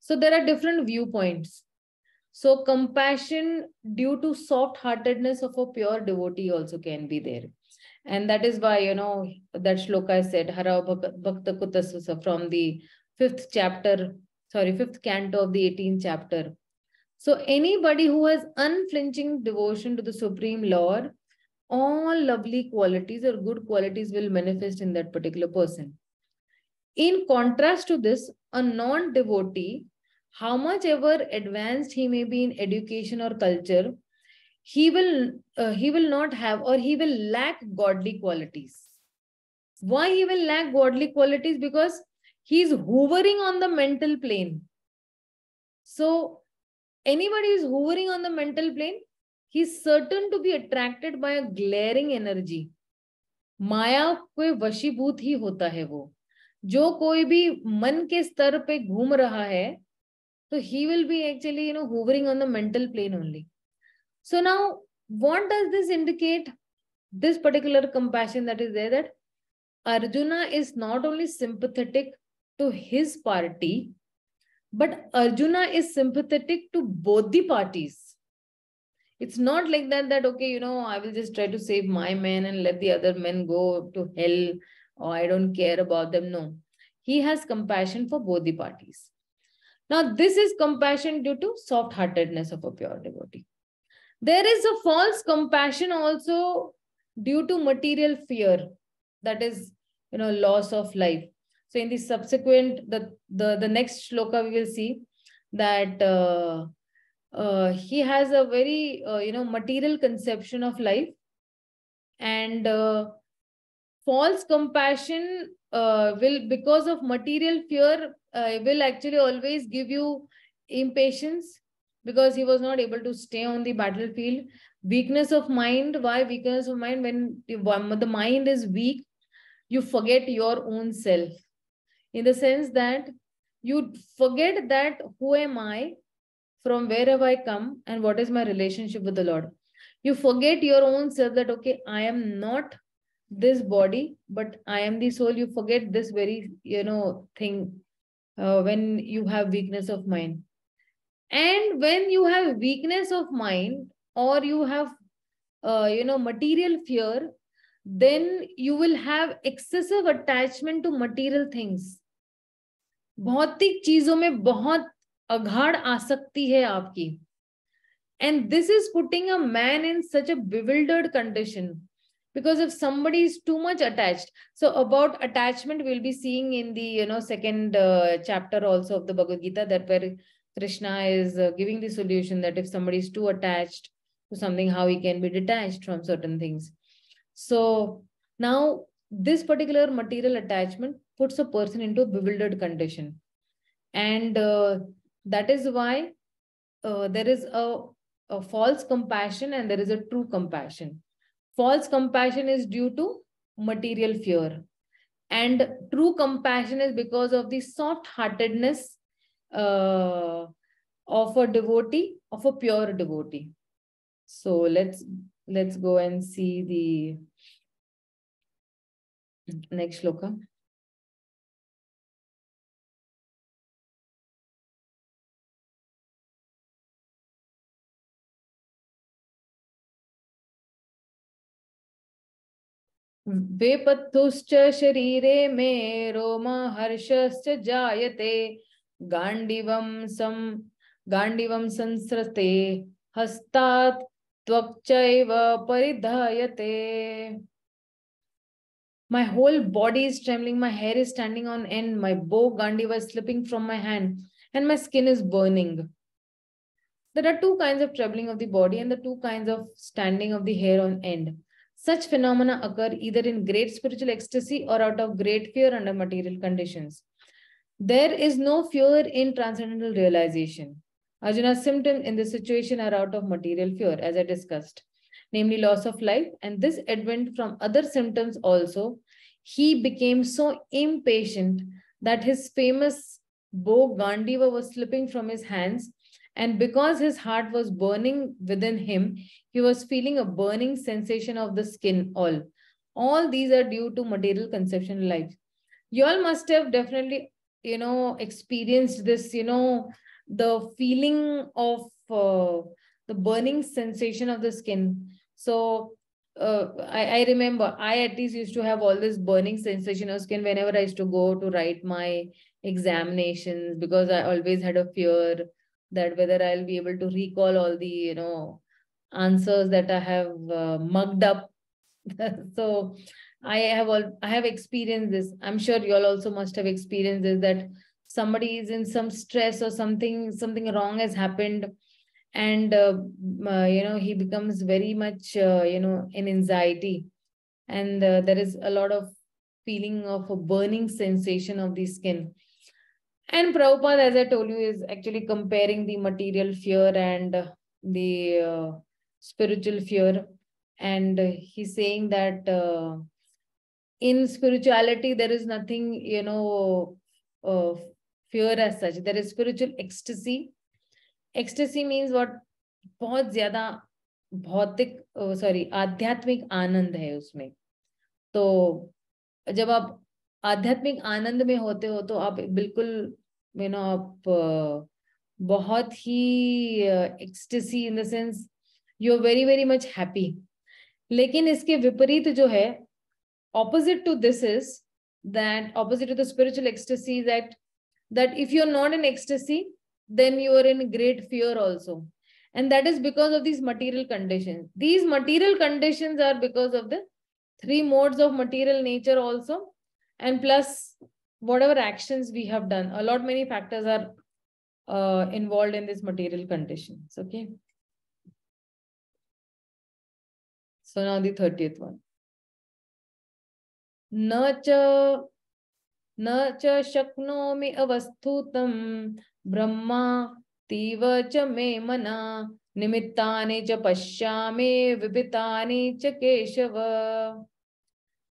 So there are different viewpoints. So compassion due to soft-heartedness of a pure devotee also can be there. And that is why, you know, that shloka I said, Hara Bhakta Kutasasa from the fifth chapter, sorry, fifth canto of the 18th chapter. So anybody who has unflinching devotion to the Supreme Lord, all lovely qualities or good qualities will manifest in that particular person. In contrast to this, a non-devotee, how much ever advanced he may be in education or culture, he will uh, he will not have or he will lack godly qualities. Why he will lack godly qualities? Because he is hovering on the mental plane. So anybody is hovering on the mental plane, he's certain to be attracted by a glaring energy. माया कोई वशीभूत ही होता है वो जो कोई भी मन के स्तर पे घूम रहा है तो he will be actually you know hovering on the mental plane only so now what does this indicate this particular compassion that is there that arjuna is not only sympathetic to his party but Arjuna is sympathetic to both the parties. It's not like that, that, okay, you know, I will just try to save my men and let the other men go to hell or I don't care about them. No, he has compassion for both the parties. Now, this is compassion due to soft heartedness of a pure devotee. There is a false compassion also due to material fear, that is, you know, loss of life. So in the subsequent, the, the, the next shloka, we will see that uh, uh, he has a very, uh, you know, material conception of life and uh, false compassion uh, will, because of material fear, uh, will actually always give you impatience because he was not able to stay on the battlefield. Weakness of mind, why weakness of mind? When the mind is weak, you forget your own self in the sense that you forget that who am I, from where have I come, and what is my relationship with the Lord. You forget your own self that, okay, I am not this body, but I am the soul. You forget this very, you know, thing uh, when you have weakness of mind. And when you have weakness of mind or you have, uh, you know, material fear, then you will have excessive attachment to material things. भौतिक चीजों में बहुत अघाड़ आसक्ति है आपकी and this is putting a man in such a bewildered condition because if somebody is too much attached so about attachment we'll be seeing in the you know second uh, chapter also of the bhagavad gita that where krishna is uh, giving the solution that if somebody is too attached to something how he can be detached from certain things so now this particular material attachment puts a person into a bewildered condition and uh, that is why uh, there is a a false compassion and there is a true compassion. False compassion is due to material fear. And true compassion is because of the soft heartedness uh, of a devotee, of a pure devotee. So let's let's go and see the next shloka. वेपत्थुश्च शरीरे मे रोमहर्षश्च जायते गाण्डिवं सं गाण्डिवं संसृते हस्तात् त्वक्चैव परिधायते My whole body is trembling, my hair is standing on end, my bow Gandiva is slipping from my hand, and my skin is burning. There are two kinds of trembling of the body and the two kinds of standing of the hair on end. Such phenomena occur either in great spiritual ecstasy or out of great fear under material conditions. There is no fear in transcendental realization. Arjuna's symptoms in this situation are out of material fear, as I discussed, namely loss of life. And this advent from other symptoms also, he became so impatient that his famous bow Gandiva was slipping from his hands and because his heart was burning within him, he was feeling a burning sensation of the skin all. All these are due to material conception life. You all must have definitely, you know, experienced this, you know, the feeling of uh, the burning sensation of the skin. So uh, I, I remember I at least used to have all this burning sensation of skin whenever I used to go to write my examinations because I always had a fear that whether I'll be able to recall all the, you know, answers that I have uh, mugged up. so I have all I have experienced this. I'm sure you all also must have experienced this that somebody is in some stress or something something wrong has happened and uh, uh, you know he becomes very much uh, you know in anxiety and uh, there is a lot of feeling of a burning sensation of the skin and Prabhupada, as I told you, is actually comparing the material fear and the uh, spiritual fear. And he's saying that uh, in spirituality, there is nothing, you know, uh, fear as such. There is spiritual ecstasy. Ecstasy means what? बहुत ज़्यादा भौतिक sorry आध्यात्मिक आनंद है उसमें तो जब आप आध्यात्मिक आनंद में होते हो तो आप बिल्कुल यू नो आप बहुत ही ecstasy in the sense you are very very much happy लेकिन इसके विपरीत जो है opposite to this is that opposite to the spiritual ecstasy that that if you're not in ecstasy then you are in great fear also and that is because of these material conditions these material conditions are because of the three modes of material nature also and plus whatever actions we have done a lot many factors are uh, involved in this material conditions okay so now the 30th one न च न च शक्नोमि अवस्थूतं ब्रह्मा तीव च मे मना निमित्तानि च पश्यामि विभितानि च Keshav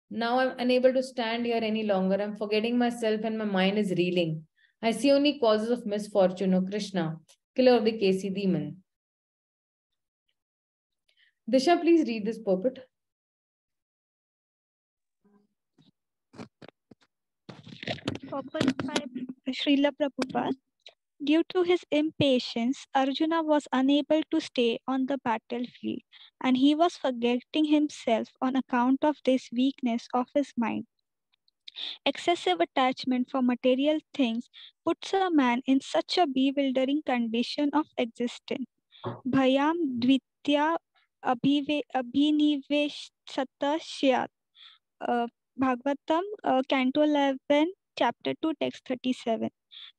Now I'm unable to stand here any longer. I'm forgetting myself and my mind is reeling. I see only causes of misfortune, O Krishna, killer of the Kesi demon. Disha, please read this purport. Purport by Srila Prabhupada. Due to his impatience, Arjuna was unable to stay on the battlefield and he was forgetting himself on account of this weakness of his mind. Excessive attachment for material things puts a man in such a bewildering condition of existence. Bhayam dvitya abhiniveshata. Uh, Bhagavatam, uh, Canto 11, Chapter 2, Text 37.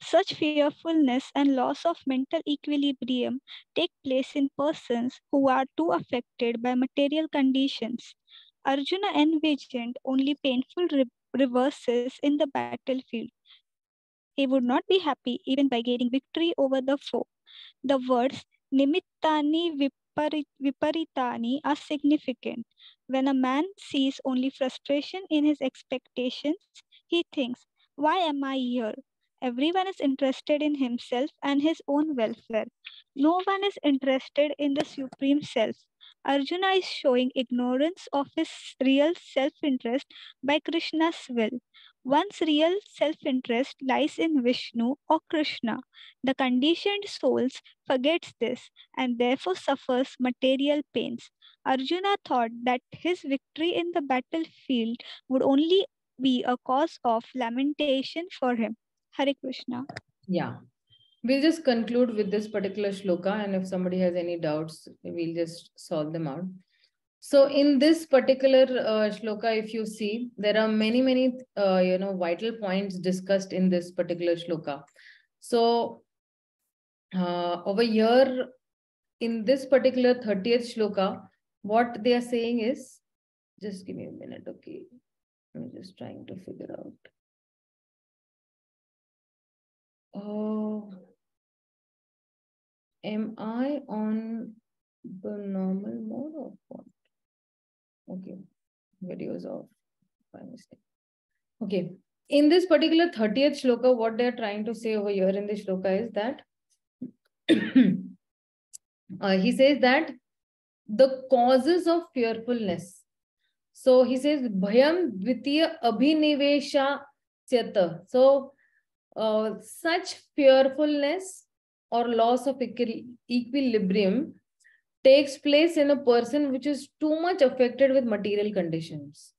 Such fearfulness and loss of mental equilibrium take place in persons who are too affected by material conditions. Arjuna envisioned only painful re- reverses in the battlefield. He would not be happy even by gaining victory over the foe. The words nimittani vipari- viparitani are significant. When a man sees only frustration in his expectations, he thinks, Why am I here? Everyone is interested in himself and his own welfare. No one is interested in the Supreme Self. Arjuna is showing ignorance of his real self interest by Krishna's will. One's real self interest lies in Vishnu or Krishna. The conditioned souls forgets this and therefore suffers material pains. Arjuna thought that his victory in the battlefield would only be a cause of lamentation for him. Hare Krishna. Yeah. We'll just conclude with this particular shloka, and if somebody has any doubts, we'll just solve them out. So, in this particular uh, shloka, if you see, there are many, many, uh, you know, vital points discussed in this particular shloka. So, uh, over here, in this particular 30th shloka, what they are saying is, just give me a minute, okay? I'm just trying to figure out. Oh, am I on the normal mode or what? Okay, videos off by mistake. Okay, in this particular 30th shloka, what they're trying to say over here in this shloka is that uh, he says that the causes of fearfulness. So he says, Bhayam Dvitiya Abhinivesha Syata. So uh, such fearfulness or loss of equilibrium takes place in a person which is too much affected with material conditions.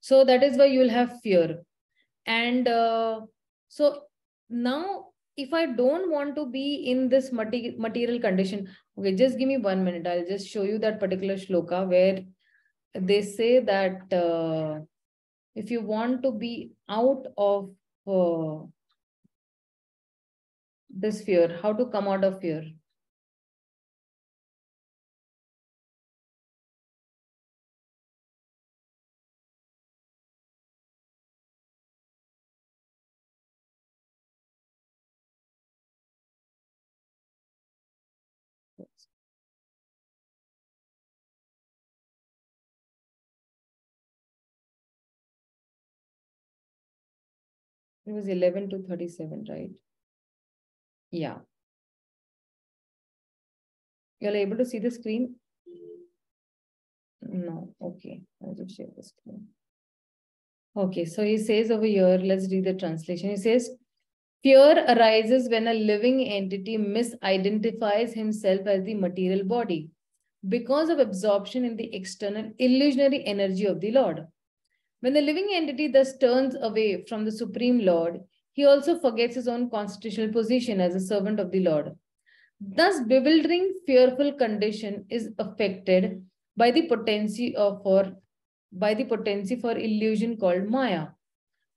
So that is why you will have fear. And uh, so now, if I don't want to be in this mati material condition, okay, just give me one minute. I'll just show you that particular shloka where they say that uh, if you want to be out of uh, this fear, how to come out of fear. It was 11 to 37, right? Yeah. You're able to see the screen? No, okay. I'll just share the screen. Okay, so he says over here, let's read the translation. He says, Fear arises when a living entity misidentifies himself as the material body because of absorption in the external illusionary energy of the Lord. When the living entity thus turns away from the Supreme Lord, he also forgets his own constitutional position as a servant of the Lord. Thus, bewildering, fearful condition is affected by the potency of for by the potency for illusion called Maya.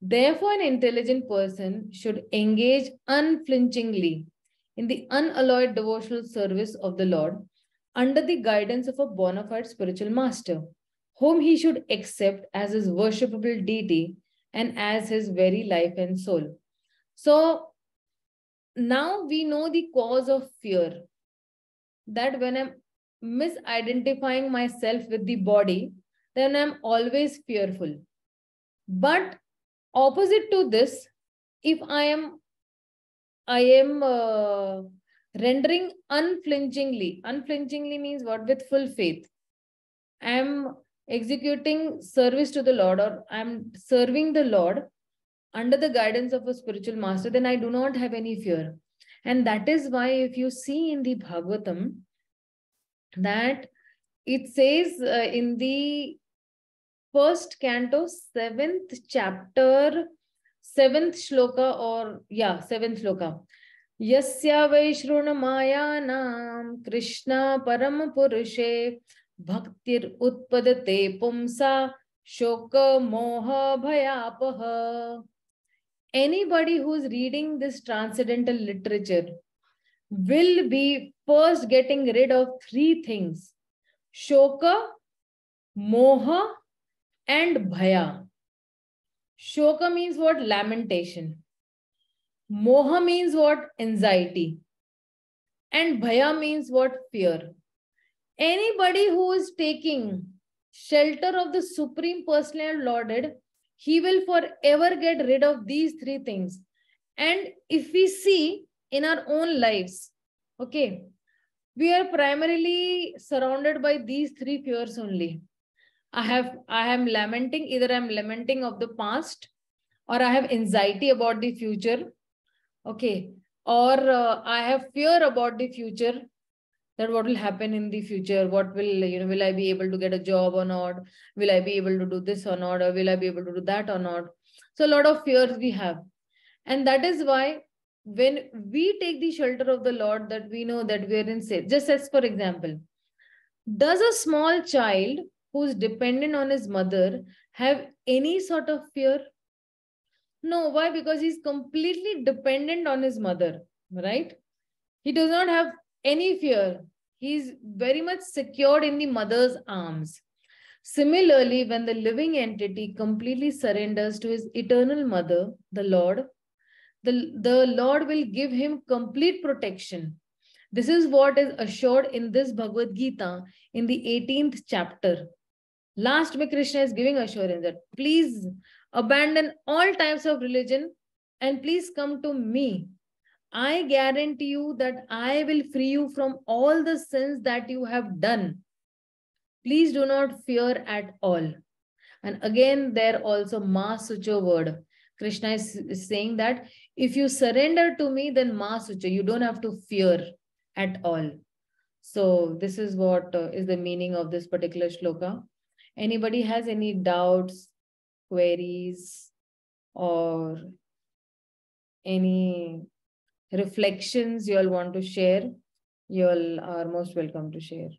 Therefore, an intelligent person should engage unflinchingly in the unalloyed devotional service of the Lord under the guidance of a bona fide spiritual master, whom he should accept as his worshipable deity and as his very life and soul. So now we know the cause of fear. That when I'm misidentifying myself with the body, then I'm always fearful. But opposite to this, if I am, I am uh, rendering unflinchingly. Unflinchingly means what? With full faith. I am executing service to the Lord or I am serving the Lord under the guidance of a spiritual master, then I do not have any fear. And that is why, if you see in the Bhagavatam, that it says uh, in the first canto, seventh chapter, seventh shloka, or yeah, seventh shloka. Yasya Vaishrunamayanam Krishna Param Purushe Bhaktir Utpadate Pumsa Shoka Moha Bhayapaha. Anybody who's reading this transcendental literature will be first getting rid of three things Shoka, Moha, and Bhaya. Shoka means what? Lamentation. Moha means what? Anxiety. And Bhaya means what? Fear. Anybody who is taking shelter of the Supreme Personal Lorded, he will forever get rid of these three things. And if we see in our own lives, okay, we are primarily surrounded by these three fears only. I have, I am lamenting, either I'm lamenting of the past or I have anxiety about the future okay or uh, i have fear about the future that what will happen in the future? What will you know will i be able to get a job or not? Will i be able to do this or not? Or will i be able to do that or not? So a lot of fears we have. And that is why when we take the shelter of the lord that we know that we are in safe just as for example does a small child who's dependent on his mother have any sort of fear? No, why? Because he's completely dependent on his mother, right? He does not have any fear. He's very much secured in the mother's arms. Similarly, when the living entity completely surrenders to his eternal mother, the Lord, the, the Lord will give him complete protection. This is what is assured in this Bhagavad Gita in the 18th chapter. Last, Krishna is giving assurance that please Abandon all types of religion and please come to me. I guarantee you that I will free you from all the sins that you have done. Please do not fear at all. And again, there also Ma Sucho word. Krishna is, saying that if you surrender to me, then Ma Sucho, you don't have to fear at all. So this is what uh, is the meaning of this particular shloka. Anybody has any doubts, queries or any reflections you all want to share, you all are most welcome to share.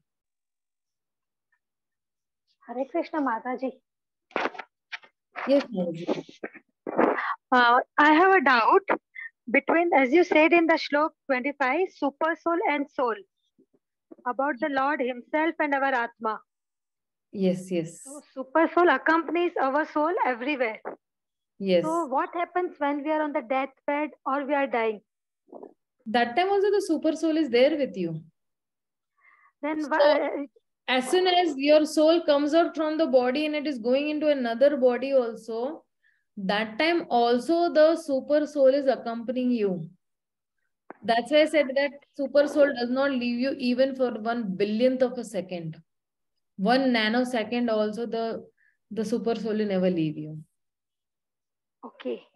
Hare Krishna Mataji. Yes, Mataji. Uh, I have a doubt between, as you said in the shlok 25, super soul and soul, about the Lord Himself and our Atma. Yes, yes. So super soul accompanies our soul everywhere. Yes. So what happens when we are on the deathbed or we are dying? That time also the super soul is there with you. Then So- uh, As soon as your soul comes out from the body and it is going into another body also, that time also the super soul is accompanying you. That's why I said that super soul does not leave you even for one billionth of a second. One nanosecond also the the super soul will never leave you. okay.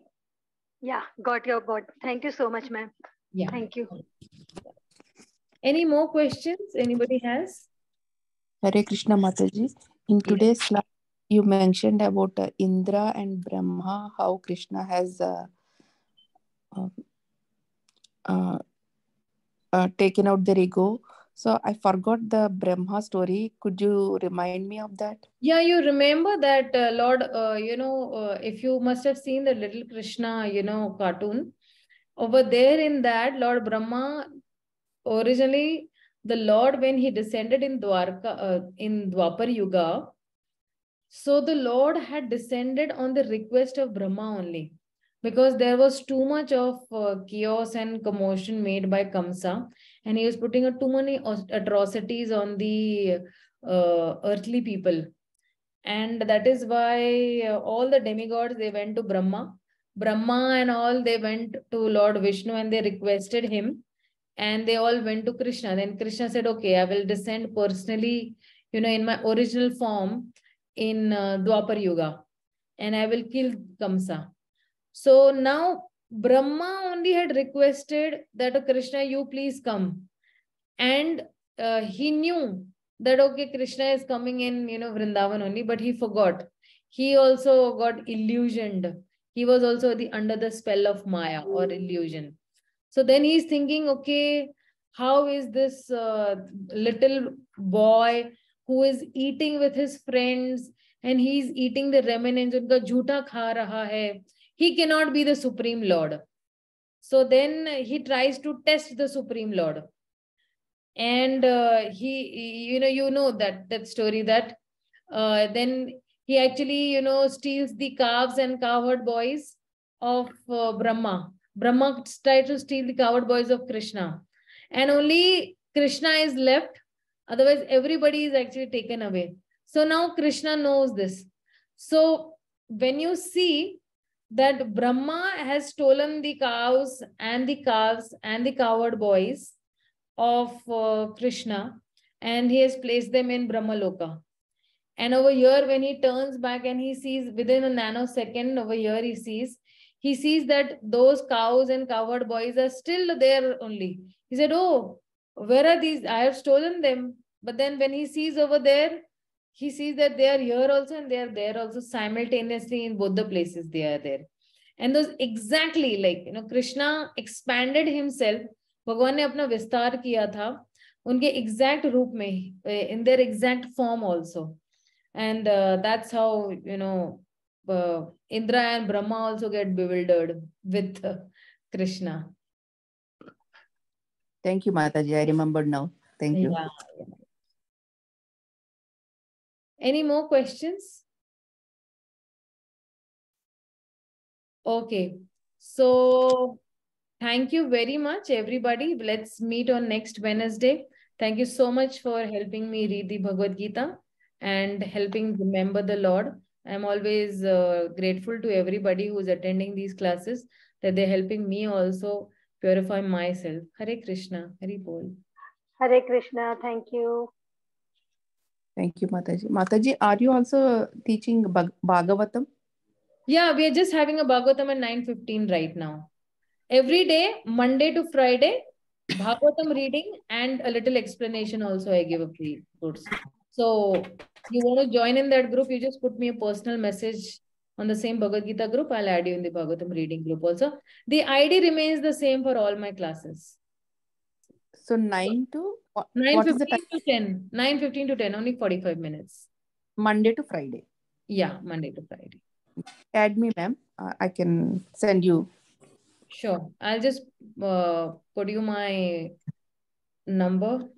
Yeah, got your got. Thank you so much, ma'am. Yeah. Thank you. Any more questions anybody has? Hare Krishna Mataji. In today's class, you mentioned about uh, Indra and Brahma, how Krishna has uh, uh, uh, uh, taken out their ego. So I forgot the Brahma story. Could you remind me of that? Yeah, you remember that uh, Lord, uh, you know, uh, if you must have seen the little Krishna, you know, cartoon, over there in that, Lord Brahma, originally, the Lord, when he descended in Dwarka, uh, in Dwapar Yuga, so the Lord had descended on the request of Brahma only, because there was too much of uh, chaos and commotion made by Kamsa, and he was putting too many atrocities on the uh, earthly people. And that is why uh, all the demigods they went to brahma. Brahma and all they went to lord vishnu and they requested him. And they all went to krishna. Then krishna said okay i will descend personally you know in my original form in uh, dwapar yuga. And i will kill kamsa. So now Brahma only had requested that, oh, Krishna, you please come. And uh, he knew that, okay, Krishna is coming in, you know, Vrindavan only, but he forgot. He also got illusioned. He was also the under the spell of Maya or illusion. So then he's thinking, okay, how is this uh, little boy who is eating with his friends and he's eating the remnants, unka jhuta kha raha hai. He cannot be the Supreme Lord. So then he tries to test the Supreme Lord. And uh, he, you know, you know that that story that uh, then he actually, you know, steals the calves and cowherd boys of uh, Brahma. Brahma tries to steal the cowherd boys of Krishna. And only Krishna is left. Otherwise, everybody is actually taken away. So now Krishna knows this. So when you see that Brahma has stolen the cows and the calves and the cowherd boys of uh, Krishna and he has placed them in Brahmaloka. And over here, when he turns back and he sees within a nanosecond, over here he sees, he sees that those cows and cowherd boys are still there only. He said, Oh, where are these? I have stolen them. But then when he sees over there, he sees that they are here also and they are there also simultaneously in both the places they are there. And those exactly like, you know, Krishna expanded himself. भगवान ने अपना विस्तार किया था उनके exact रूप में in there exact form also and uh, that's how you know uh, indra and brahma also get bewildered with uh, krishna Thank you, Mataji. I remembered now. Thank you. yeah, yeah. any more questions okay so thank you very much everybody let's meet on next wednesday thank you so much for helping me read the bhagavad gita and helping remember the Lord. I'm always uh, grateful to everybody who's attending these classes that they're helping me also purify myself. Hare Krishna, Hare Bol. Hare Krishna. Thank you. Thank you, Mataji. Mataji, are you also teaching Bhag- Bhagavatam? Yeah, we are just having a Bhagavatam at 9.15 right now. Every day, Monday to Friday, Bhagavatam reading and a little explanation also I give a free course. So you want to join in that group, you just put me a personal message on the same Bhagavad Gita group. I'll add you in the Bhagavatam reading group also. The ID remains the same for all my classes. So 9 to what, what is the 9.15 time? to 10. 9.15 to 10, only 45 minutes. Monday to Friday. Yeah, Monday to Friday. Add me, ma'am. Uh, I can send you. Sure. I'll just uh, put you my number.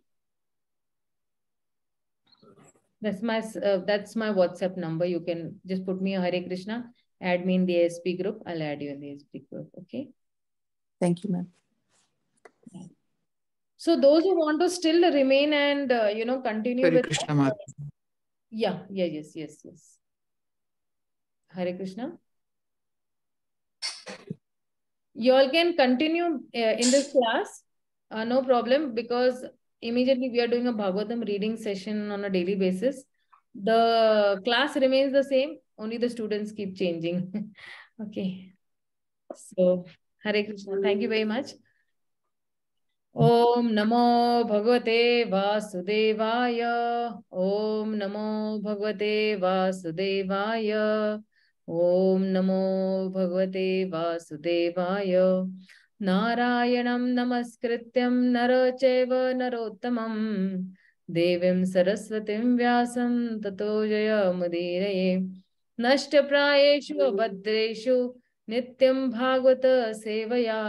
That's my uh, that's my WhatsApp number. You can just put me a Hare Krishna, add me in the ASP group. I'll add you in the ASP group. Okay. Thank you, ma'am. So those who want to still remain and uh, you know continue Hare with Krishna, Mata. yeah, yeah, yes, yes, yes. Hare Krishna. You all can continue uh, in this class, uh, no problem, because immediately we are doing a Bhagavatam reading session on a daily basis. The class remains the same, only the students keep changing. okay. So, Hare Krishna. Thank you very much. ॐ नमो भगवते वासुदेवाय। ॐ नमो भगवते वासुदेवाय। ॐ नमो भगवते वासुदेवाय। नारायणं नमस्कृत्यं नर चैव नरोत्तमं। देवीं सरस्वतीं व्यासं ततो जयमुदीरये। नष्टप्रायेषु भद्रेषु नित्यं भागवत सेवया।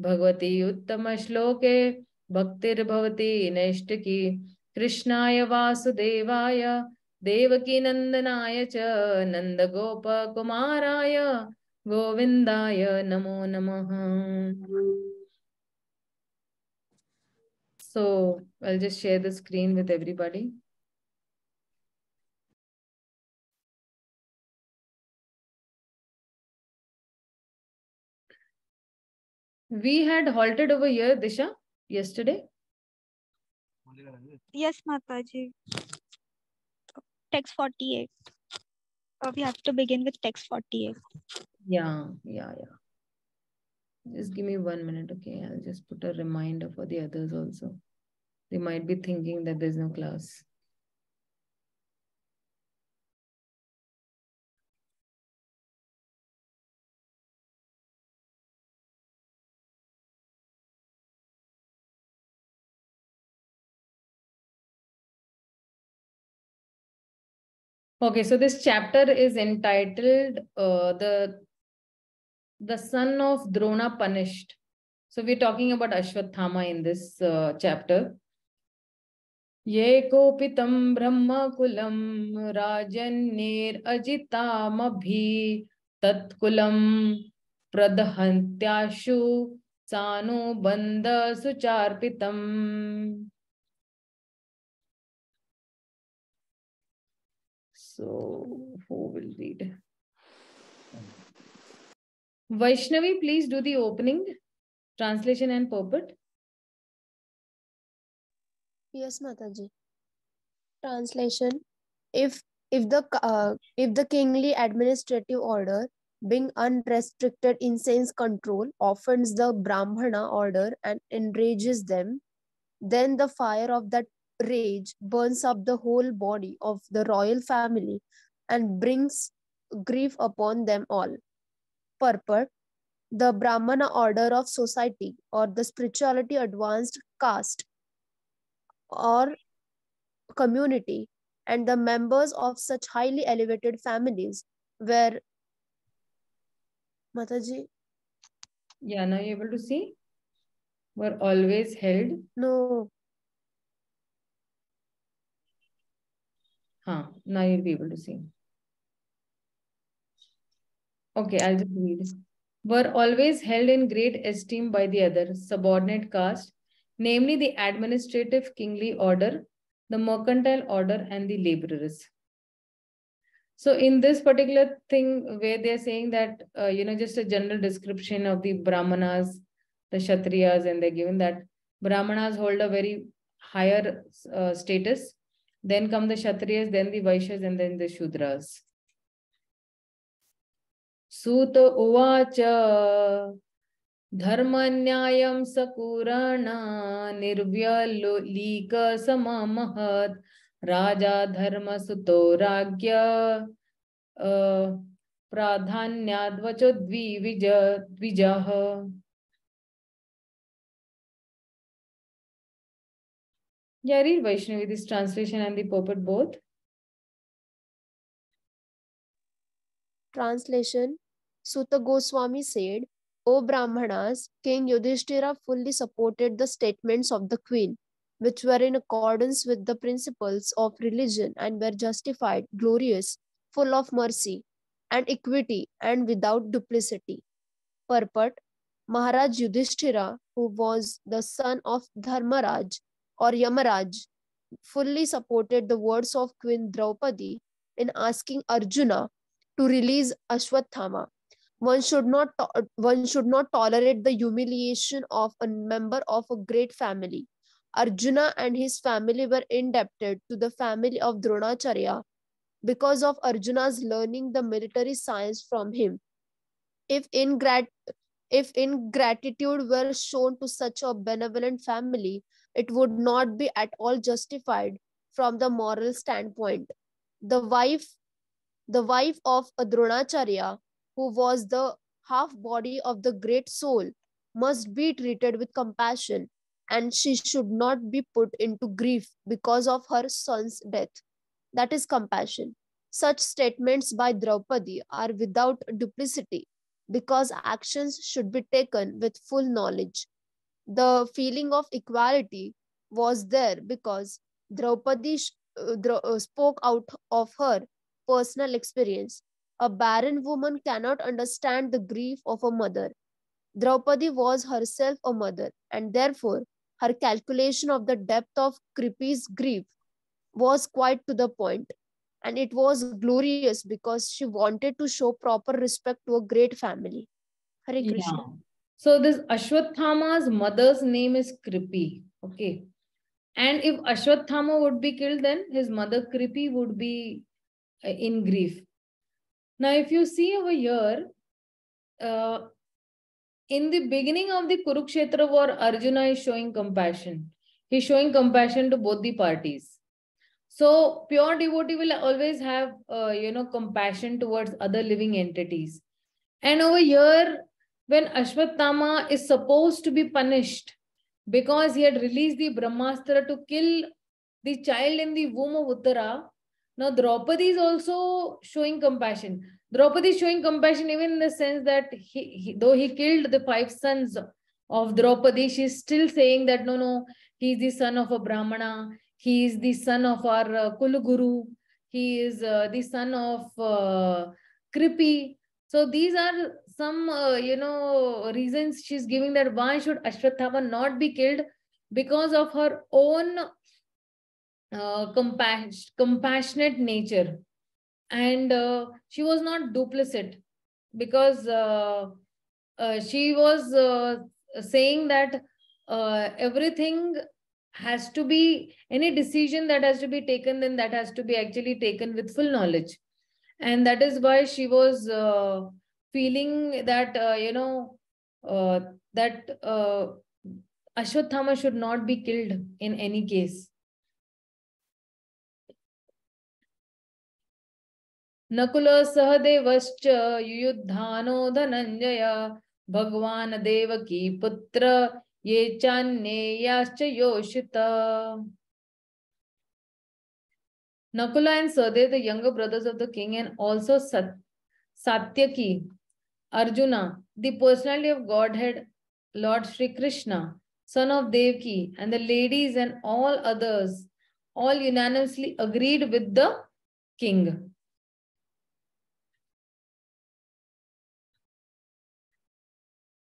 भगवती उत्तमश्लोके भक्तिर्भवति नैष्टिकी कृष्णाय वासुदेवाय देवकीनन्दनाय च, नन्दगोपकुमाराय, गोविन्दाय नमो नमः। So, I'll just share the screen with everybody. We had halted over here, Disha, yesterday. Yes, Mataji. Text 48. Uh, we have to begin with text 48. Yeah, yeah, yeah. Just give me one minute, okay? I'll just put a reminder for the others also. They might be thinking that there's no class. Okay, so this chapter is entitled uh, the the son of Drona punished. So we're talking about Ashwathama in this uh, chapter. Ye kopitam brahma kulam rajanir ajitamabhi tatkulam So who will read? Vaishnavi, please do the opening, translation and purport. Yes, Mataji. Translation: If if the uh, if the kingly administrative order, being unrestricted incense control, offends the Brahmana order and enrages them, then the fire of that rage burns up the whole body of the royal family and brings grief upon them all. Purport The Brahmana order of society or the spirituality advanced caste or community and the members of such highly elevated families were Mataji, Yeah, now you're able to see? Were always held. no, Huh, now you'll be able to see. Okay, I'll just read. Were always held in great esteem by the other subordinate caste, namely the administrative kingly order, the mercantile order, and the laborers. So in this particular thing where they're saying that, uh, you know, just a general description of the Brahmanas, the Kshatriyas, and they're given that Brahmanas hold a very higher uh, status. Then come the Kshatriyas, then the Vaishyas, and then the Shudras. सूत उवाच धर्मन्यायं सकुरण निर्व्यलीकसममहत् राजा धर्मसुतो राज्ञ प्राधान्याद्वचो द्विविज द्विजः Yeah, read Vaishnavi, this translation and the purport both. Translation Suta Goswami said, O Brahmanas, King Yudhishthira fully supported the statements of the queen, which were in accordance with the principles of religion and were justified, glorious, full of mercy and equity, and without duplicity. Purport Maharaj Yudhishthira, who was the son of Dharmaraj or Yamaraj, fully supported the words of Queen Draupadi in asking Arjuna to release Ashwathama. One should not one should not tolerate the humiliation of a member of a great family. Arjuna and his family were indebted to the family of Dronacharya because of Arjuna's learning the military science from him. If ingrat if ingratitude were shown to such a benevolent family, it would not be at all justified from the moral standpoint. The wife the wife of Dronacharya, who was the half body of the great soul, must be treated with compassion, and she should not be put into grief because of her son's death. That is compassion. Such statements by Draupadi are without duplicity because actions should be taken with full knowledge. The feeling of equality was there because Draupadi uh, spoke out of her personal experience. A barren woman cannot understand the grief of a mother. Draupadi was herself a mother, and therefore her calculation of the depth of Kripi's grief was quite to the point. And it was glorious because she wanted to show proper respect to a great family. Hare Krishna. Yeah. So this Ashwathama's mother's name is Kripi. Okay. And if Ashwathama would be killed, then his mother Kripi would be uh, in grief. Now, if you see over here, uh, in the beginning of the Kurukshetra war, Arjuna is showing compassion. He's showing compassion to both the parties. So pure devotee will always have, uh, you know, compassion towards other living entities. And over here, when Ashwatthama is supposed to be punished because he had released the Brahmastra to kill the child in the womb of Uttara, now Draupadi is also showing compassion. Draupadi is showing compassion even in the sense that he, he though he killed the five sons of Draupadi, she's still saying that no, no, he is the son of a Brahmana, he is the son of our uh, Kuluguru, he is uh, the son of uh, Kripi. So these are some, uh, you know, reasons she's giving that why should Ashwatthama not be killed? Because of her own uh, compas- compassionate nature. And uh, she was not duplicit because uh, uh, she was uh, saying that everything has to be any decision that has to be taken then that has to be actually taken with full knowledge. And that is why she was feeling that uh, you know uh, that uh, ashwathama should not be killed in any case Nakul सहदेवश्च युयुद्धानो Dhananjay भगवान् देवकी पुत्र ये चान्येयाश्च योषित Nakula and Sadev, the younger brothers of the king, and also Sat Satyaki, Arjuna, the personality of Godhead, Lord Sri Krishna, son of Devki, and the ladies and all others, all unanimously agreed with the king.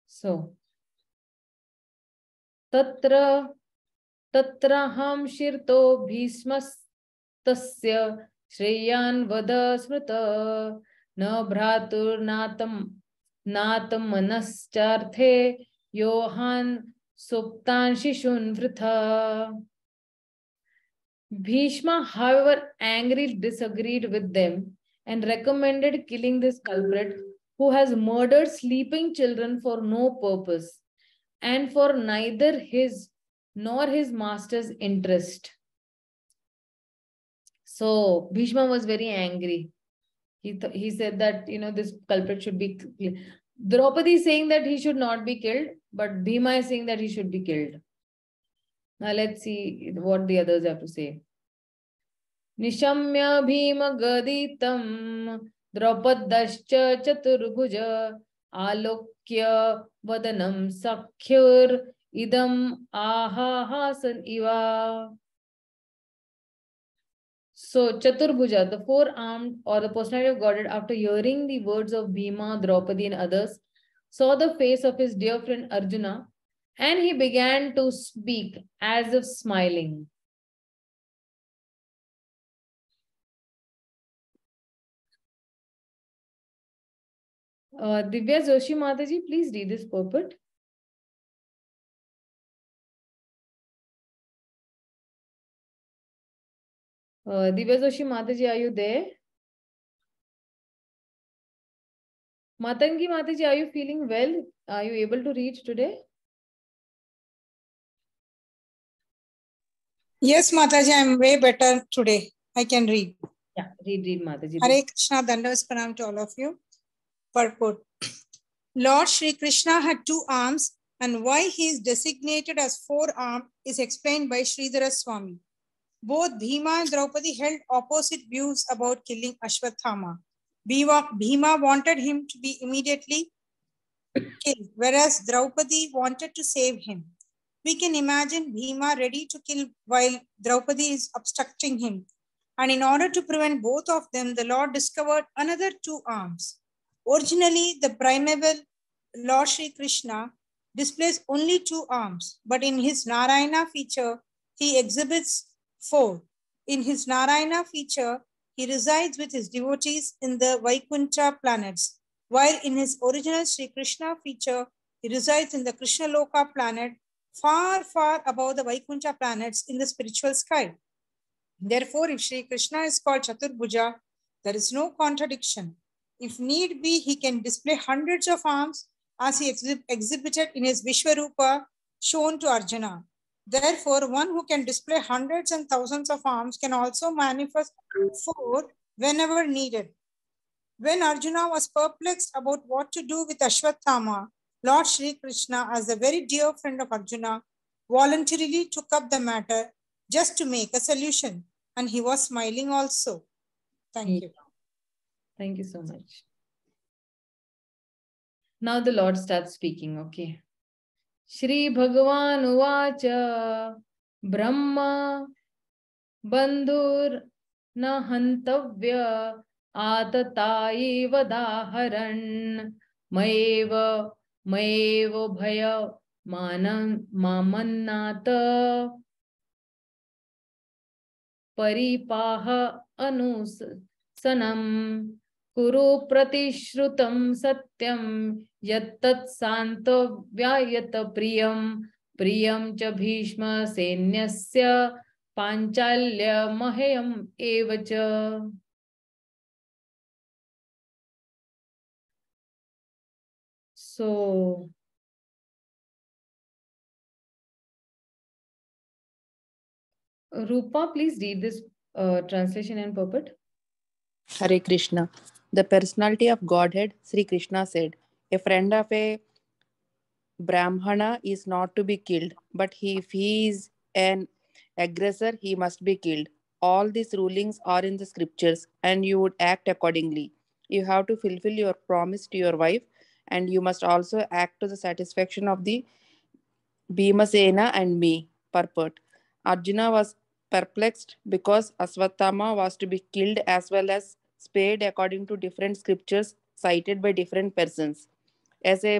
So, तत्र तत्र हम शिरतो भीष्मस्तस्य श्रेयान् वद स्मृत न भ्रातुर्नातं नातमनश्चार्थे योहान् सुप्तान् शिशून् वृथा Bhishma, however, angrily disagreed with them and recommended killing this culprit who has murdered sleeping children for no purpose and for neither his nor his master's interest. So Bhishma was very angry. He, he said that, you know, this culprit should be killed. Draupadi is saying that he should not be killed, but Bhima is saying that he should be killed. Now let's see what the others have to say. Nishamya Bhima Gaditam द्रौपदश्च चतुर्भुज आलोक्य वदनं सख्युर idam ahahasan iva. so Chaturbhuja, the four-armed or the personality of Godhead, after hearing the words of Bhima, Draupadi and others, saw the face of his dear friend Arjuna and he began to speak as if smiling. Uh, Divya Joshi Mataji, please read this purport. Uh, Divya Joshi माताजी आयु दे. Matangi Mataji are you feeling well are you able to reach today yes Mataji I am way better today I can read read read Mataji Hare Krishna dandavat pranam to all of you purport Lord Shri Krishna had two arms and why he is designated as four arm is explained by Shridhar Swami Both Bhima and Draupadi held opposite views about killing Ashwathama. Bhima wanted him to be immediately killed, whereas Draupadi wanted to save him. We can imagine Bhima ready to kill while Draupadi is obstructing him. And in order to prevent both of them, the Lord discovered another two arms. Originally, the primeval Lord Sri Krishna displays only two arms, but in his Narayana feature, he exhibits four. In his Narayana feature, he resides with his devotees in the Vaikuntha planets, while in his original Sri Krishna feature, he resides in the Krishna Loka planet, far, far above the Vaikuntha planets in the spiritual sky. Therefore, if Sri Krishna is called Chaturbhuja, there is no contradiction. If need be, he can display hundreds of arms as he exhi- exhibited in his Vishwarupa shown to Arjuna. Therefore, one who can display hundreds and thousands of arms can also manifest four whenever needed. When Arjuna was perplexed about what to do with Ashwatthama, Lord Sri Krishna, as a very dear friend of Arjuna, voluntarily took up the matter just to make a solution. And he was smiling also. Thank you. Thank you so much. Now the Lord starts speaking, okay. Shri श्रीभगवानुवाच ब्रह्म बन्धुर्न हन्तव्य। आततायैव दाहरन् मयेव मयेव भय मान मामन्नात परिपाह अनुसनम् कुरु प्रतिश्रुतं सत्यं यत्तत् सान्तव्यायत प्रियं प्रियं च भीष्म सैन्यस्य पाञ्चाल्यमहेयम् एव च So Rupa, please read this uh, translation and purport. Hare Krishna. The personality of Godhead, Sri Krishna said, a friend of a Brahmana is not to be killed, but if he is an aggressor, he must be killed. All these rulings are in the scriptures, and you would act accordingly. You have to fulfill your promise to your wife, and you must also act to the satisfaction of the Bhimasena and me. Purport. Arjuna was perplexed because Aswathama was to be killed as well as spared according to different scriptures cited by different persons. As a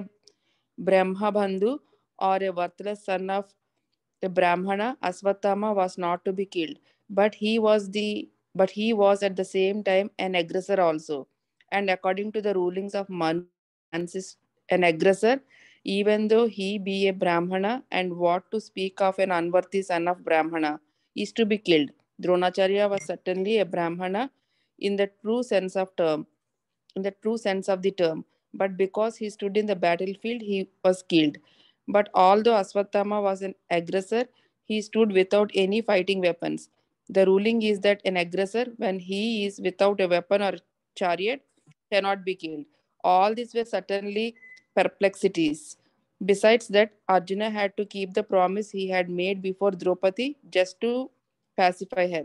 Brahma Bandhu or a worthless son of a Brahmana, Aswathama was not to be killed, but he was the but he was at the same time an aggressor also. And according to the rulings of Manu, an aggressor, even though he be a Brahmana, and what to speak of an unworthy son of Brahmana, is to be killed. Dronacharya was certainly a Brahmana in the true sense of term, in the true sense of the term. But because he stood in the battlefield, he was killed. But although Aswathama was an aggressor, he stood without any fighting weapons. The ruling is that an aggressor, when he is without a weapon or chariot, cannot be killed. All these were certainly perplexities. Besides that, Arjuna had to keep the promise he had made before Draupadi just to pacify her.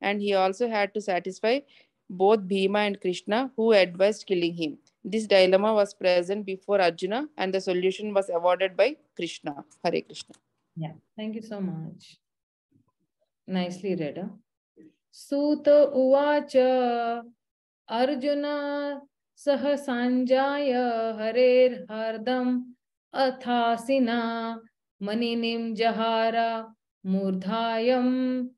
And he also had to satisfy both Bhima and Krishna, who advised killing him. This dilemma was present before Arjuna, and the solution was awarded by Krishna. Hare Krishna. Yeah, thank you so much. Nicely read. Huh? Suta Uvacha Arjuna Sanjaya Harer Hardam Athasina Maninim Jahara Murdhayam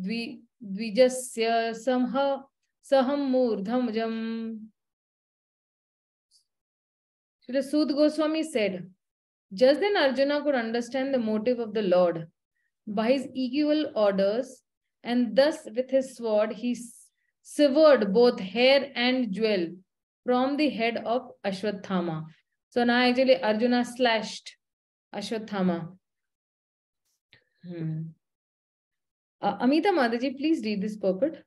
Dvi Dvijasya Murdhamjam. Srila Sud Goswami said, just then Arjuna could understand the motive of the Lord by his equal orders, and thus with his sword he severed both hair and jewel from the head of Ashwathama. So now actually Arjuna slashed Ashwathama. Hmm. Uh, Amita Mataji, please read this purport.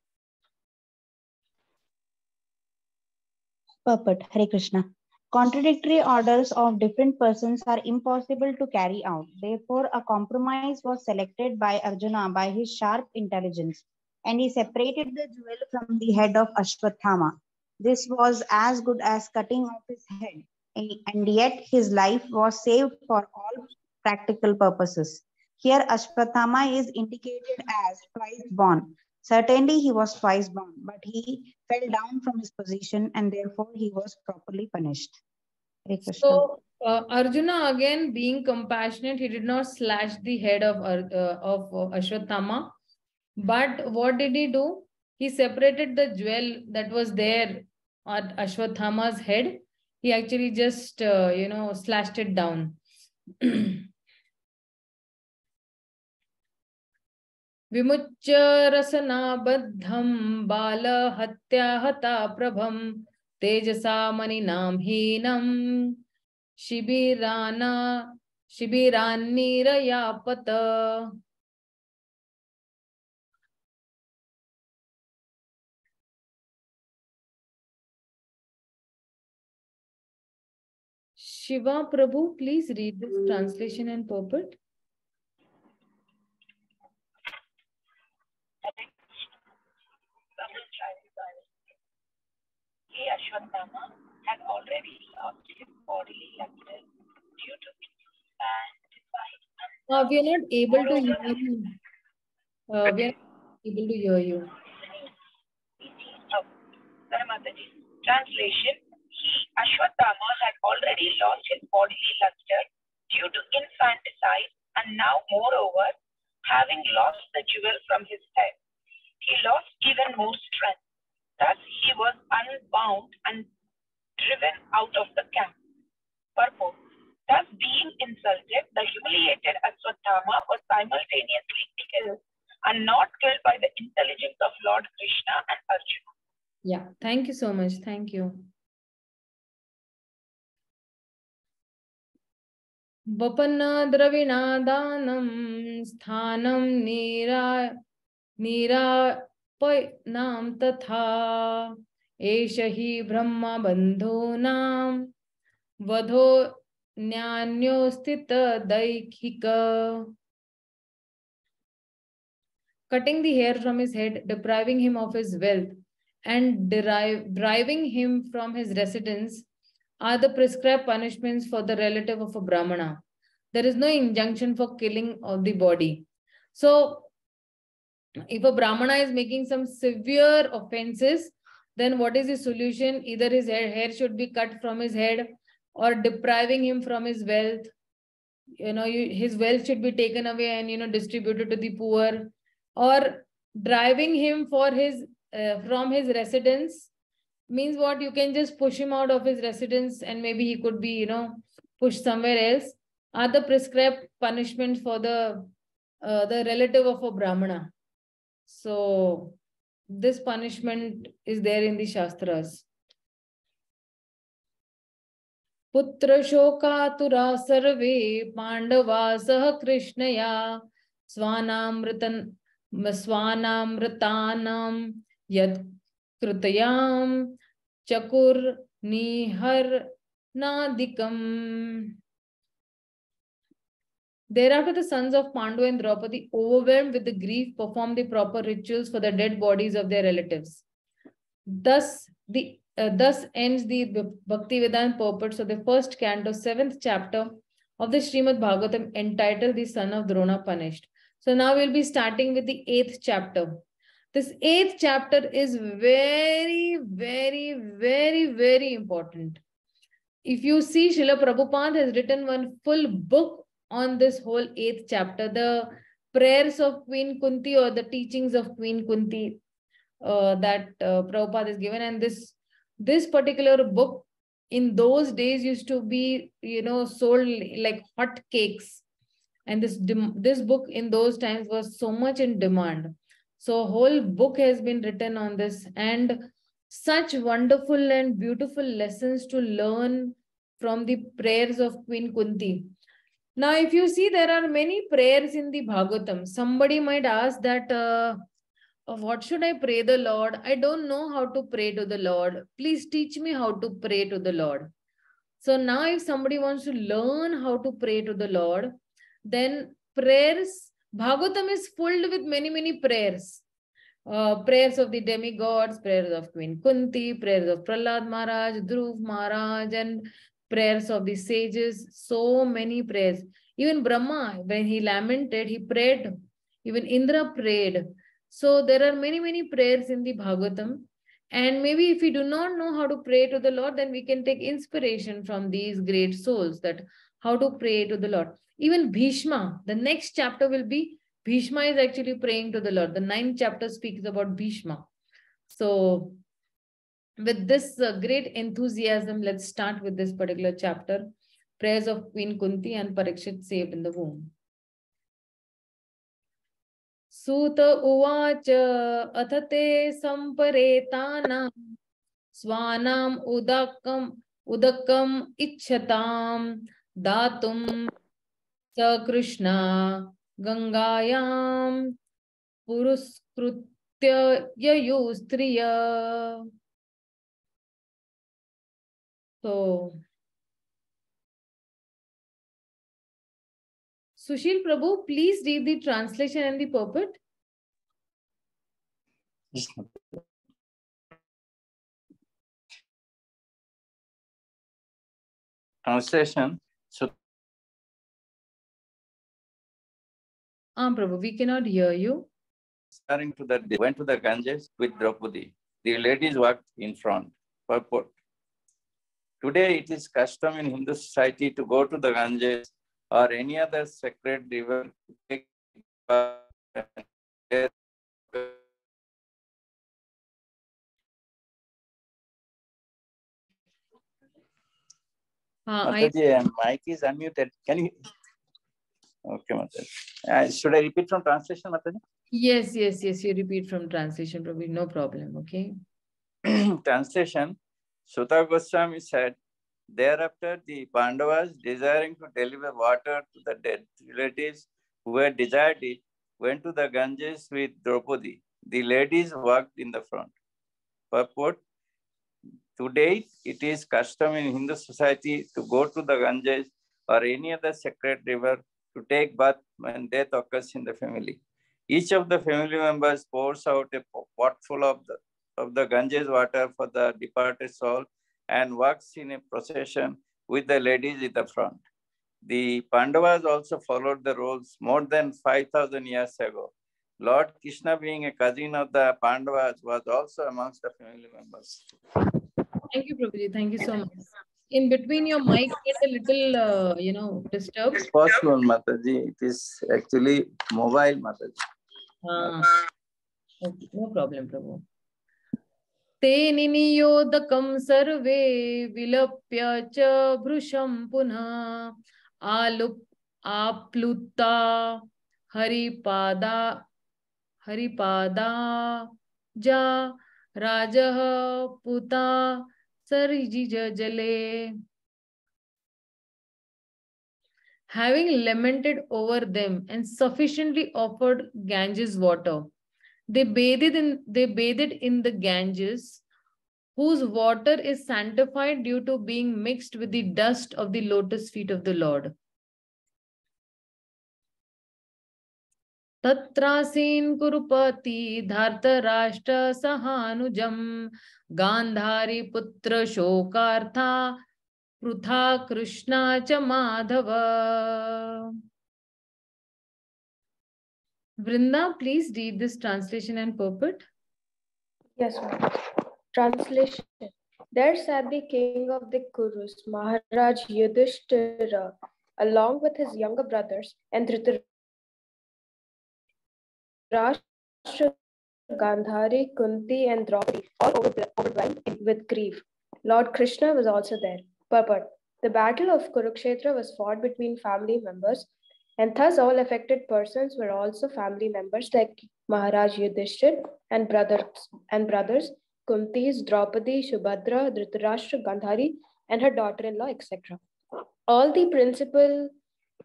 Purport, Hare Krishna. Contradictory orders of different persons are impossible to carry out. Therefore, a compromise was selected by Arjuna by his sharp intelligence, and he separated the jewel from the head of Ashwathama. This was as good as cutting off his head, and yet his life was saved for all practical purposes. Here, Ashwathama is indicated as twice born. Certainly, he was twice born, but he fell down from his position and therefore he was properly punished. So, uh, Arjuna, again being compassionate, he did not slash the head of, uh, of uh, Ashwathama. But what did he do? He separated the jewel that was there at Ashwathama's head. He actually just, uh, you know, slashed it down. विमुच्य रसनाबद्धं बालहत्या हता प्रभं तेजसा मणिनां हीनं शिबिराना शिबिरान्निरयापत Shiva Prabhu, please read this translation and purport. He Ashwatthama had already lost his bodily luster due to infanticide. Uh, we are not able to hear you. Uh, we are not able to hear you. Translation He, Ashwatthama, had already lost his bodily luster due to infanticide, and now, moreover, having lost the jewel from his head, he lost even more strength. Thus, he was unbound and driven out of the camp. Purport. Thus, being insulted, the humiliated Aswatthama was simultaneously killed and not killed by the intelligence of Lord Krishna and Arjuna. Yeah, thank you so much. Thank you. वपन्नद्रविणादानं स्थानं नीरा नाम तथा एष हि ब्रह्म बन्धूनां वधो न्यान्योस्थितदैहिक। Cutting the hair from his head depriving him of his wealth and derive driving him from his residence are the prescribe punishments for the relative of a Brahmana there is no injunction for killing of the body so if a Brahmana is making some severe offenses, then what is the solution? Either his hair, should be cut from his head or depriving him from his wealth. You know, you, his wealth should be taken away and, you know, distributed to the poor or driving him for his uh, from his residence means what you can just push him out of his residence and maybe he could be you know pushed somewhere else are the prescribed punishments for the uh, the relative of a brahmana so, this punishment is there in the shastras. पुत्र शोकातुरा सर्वे पांडवा सह कृष्णया स्वानामृतन स्वानामृतानां यत् कृतयां चकुर्निहरनादिकम् Thereafter, the sons of Pandu and Draupadi, overwhelmed with the grief, performed the proper rituals for the dead bodies of their relatives. Thus, the uh, thus ends the Bhaktivedanta purports of the first canto, seventh chapter of the Srimad Bhagavatam, entitled "The Son of Drona Punished." So now we'll be starting with the eighth chapter. This eighth chapter is very, very, very, very important. If you see, Srila Prabhupada has written one full book on this whole eighth chapter, the prayers of Queen Kunti or the teachings of Queen Kunti uh, that uh, Prabhupada is given. And this, this particular book in those days used to be, you know, sold like hot cakes. And this this book in those times was so much in demand. So whole book has been written on this. And such wonderful and beautiful lessons to learn from the prayers of queen kunti now if you see there are many prayers in the bhagavatam. Somebody might ask that uh, what should i pray the lord? I don't know how to pray to the lord. Please teach me how to pray to the lord. So now if somebody wants to learn how to pray to the lord then prayers, Bhagavatam is filled with many, many prayers. Uh, prayers of the demigods, prayers of Queen Kunti, prayers of Prahlad Maharaj, Dhruv Maharaj, and prayers of the sages. So many prayers. Even Brahma, when he lamented, he prayed. Even Indra prayed. So there are many, many prayers in the Bhagavatam. And maybe if we do not know how to pray to the Lord, then we can take inspiration from these great souls that how to pray to the Lord. Even Bhishma, the next chapter will be Bhishma is actually praying to the Lord. The ninth chapter speaks about Bhishma. So, with this uh, great enthusiasm, let's start with this particular chapter prayers of Queen Kunti and Parikshit saved in the womb. सूत उवाच अथ ते सम्परेतानां स्वानाम् उदकम् उदकम् इच्छतां दातुं स कृष्णा गङ्गायां पुरस्कृत्य ययुः स्त्रिय So, Sushil Prabhu, please read the translation and the purport. Translation. So Ah, Prabhu, we cannot hear you. Referring to that, they went to the Ganges with Draupadi. The ladies walked in front. Purport. Today, it is custom in Hindu society to go to the Ganges or any other sacred river to take Ah, I, uh, mic is unmuted. Can you? Okay, Mataji. Uh, should I repeat from translation, Mataji? yes, yes, yes, you repeat from translation, Prabhu, no problem, okay? translation, Suta Goswami said, Thereafter, the Pandavas, desiring to deliver water to the dead relatives who had desired it, went to the Ganges with Draupadi. The ladies walked in the front. Purport Today, it is custom in Hindu society to go to the Ganges or any other sacred river to take bath when death occurs in the family. Each of the family members pours out a pot full of the, of the Ganges water for the departed soul and walks in a procession with the ladies in the front. The Pandavas also followed the rules more than 5,000 years ago. Lord Krishna, being a cousin of the Pandavas, was also amongst the family members. Thank you, Prabhuji. Thank you so much. In between your mic get a little, uh, you know, disturbed. It's possible, Mataji. It is actually mobile, Mataji. Ah, okay, no problem, Prabhu. ते सर्वे विलप्य च भृशं पुनः आलुप् आप्लुता हरिपादा हरिपादा जा राजः पुता जले having lamented over them and sufficiently offered Ganges water. They bathed in they bathed in the Ganges, whose water is sanctified due to being mixed with the dust of the lotus feet of the Lord. तत्रासीन् Kurupati धार्तराष्ट्र सहानुजं Gandhari पुत्र शोकार्था पृथा कृष्णा च Madhav Vrinda, please read this translation and purport. Yes, ma'am. Translation. There sat the king of the Kurus, Maharaj Yudhishthira, along with his younger brothers and Dhritarashtra, Gandhari, Kunti, and Draupadi, all overwhelmed with grief. Lord Krishna was also there. Purport. The battle of Kurukshetra was fought between family members, and thus all affected persons were also family members like Maharaj Yudhishthir and brothers and brothers Kunti's Draupadi, Subhadra, Dhritarashtra, Gandhari, and her daughter-in-law, etc. All the principal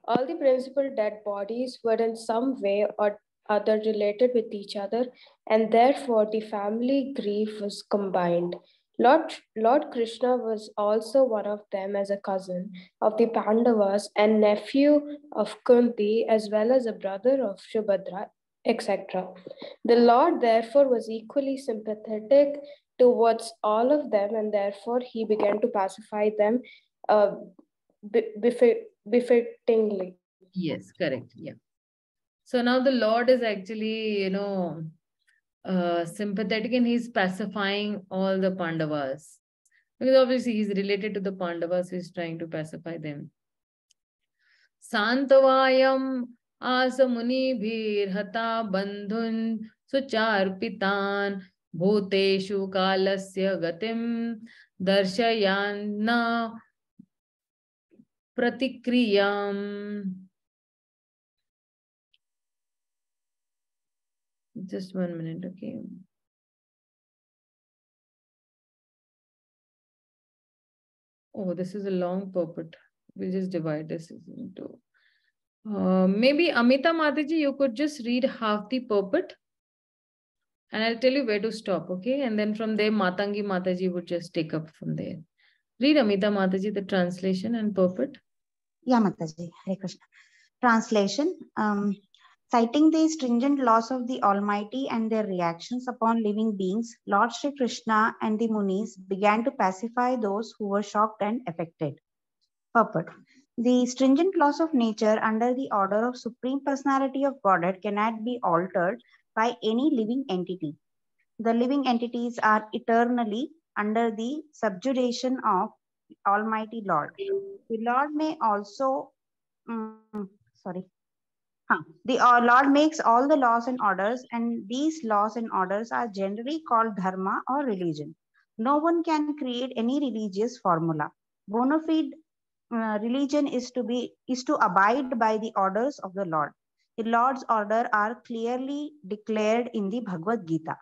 all the principal dead bodies were in some way or other related with each other, and therefore the family grief was combined. Lord, Lord Krishna was also one of them as a cousin of the Pandavas and nephew of Kunti, as well as a brother of Shubhadra, etc. The Lord, therefore, was equally sympathetic towards all of them, and therefore he began to pacify them uh, befit, befittingly. Yes, correct. Yeah. So now the Lord is actually, you know, uh, sympathetic and he's pacifying all the Pandavas. Because obviously he's related to the Pandavas, he's trying to pacify them. Santavayam आसमुनिभिर्हता बन्धुन् सुचार्पितान् भूतेषु कालस्य गतिं दर्शयान्न प्रतिक्रियाम् Just one minute, okay. Oh, this is a long purport. We'll just divide this into. Uh, maybe Amita Mataji, you could just read half the purport and I'll tell you where to stop, okay? And then from there, Matangi Mataji would just take up from there. Read Amita Mataji, the translation and purport. Yeah, Mataji. Hare Krishna. Translation. Um, citing the stringent laws of the Almighty and their reactions upon living beings, Lord Sri Krishna and the Munis began to pacify those who were shocked and affected. Purport. The stringent laws of nature under the order of Supreme Personality of Godhead cannot be altered by any living entity. The living entities are eternally under the subjugation of Almighty Lord. The Lord may also, um, sorry, the uh, Lord makes all the laws and orders, and these laws and orders are generally called dharma or religion. No one can create any religious formula. Bona fide uh, religion is to be is to abide by the orders of the Lord. The Lord's order are clearly declared in the Bhagavad Gita.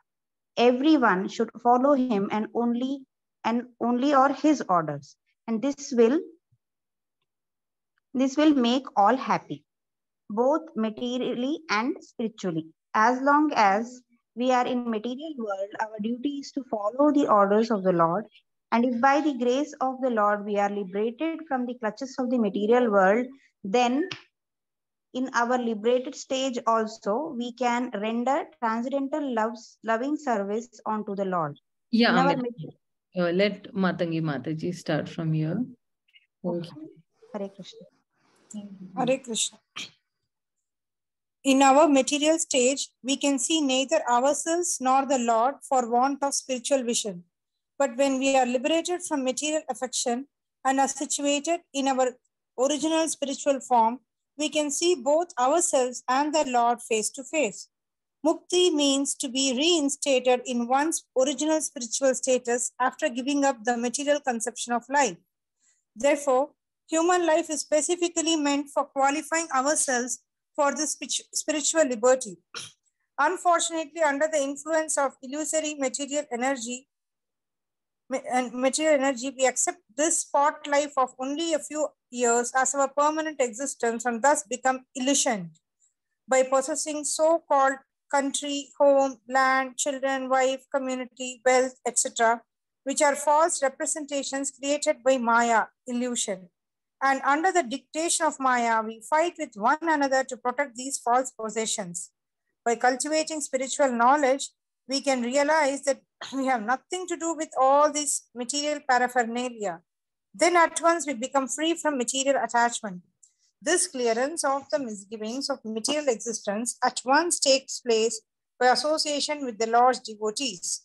Everyone should follow him and only and only or his orders. And this will this will make all happy, both materially and spiritually. As long as we are in material world, our duty is to follow the orders of the Lord. And if by the grace of the Lord we are liberated from the clutches of the material world, then in our liberated stage also we can render transcendental loves, loving service unto the Lord. Yeah, In our Uh, let Matangi Mataji start from here. Thank you. Hare Krishna. Hare Krishna. In our material stage, we can see neither ourselves nor the Lord for want of spiritual vision. But when we are liberated from material affection and are situated in our original spiritual form, we can see both ourselves and the Lord face to face. Mukti means to be reinstated in one's original spiritual status after giving up the material conception of life. Therefore, human life is specifically meant for qualifying ourselves for this spiritual liberty. Unfortunately, under the influence of illusory material energy, and material energy, we accept this spot life of only a few years as our permanent existence and thus become illusioned by possessing so-called country, home, land, children, wife, community, wealth, etc., which are false representations created by Maya, illusion. And under the dictation of Maya, we fight with one another to protect these false possessions. By cultivating spiritual knowledge, we can realize that we have nothing to do with all this material paraphernalia. Then at once we become free from material attachment. This clearance of the misgivings of material existence at once takes place by association with the Lord's devotees,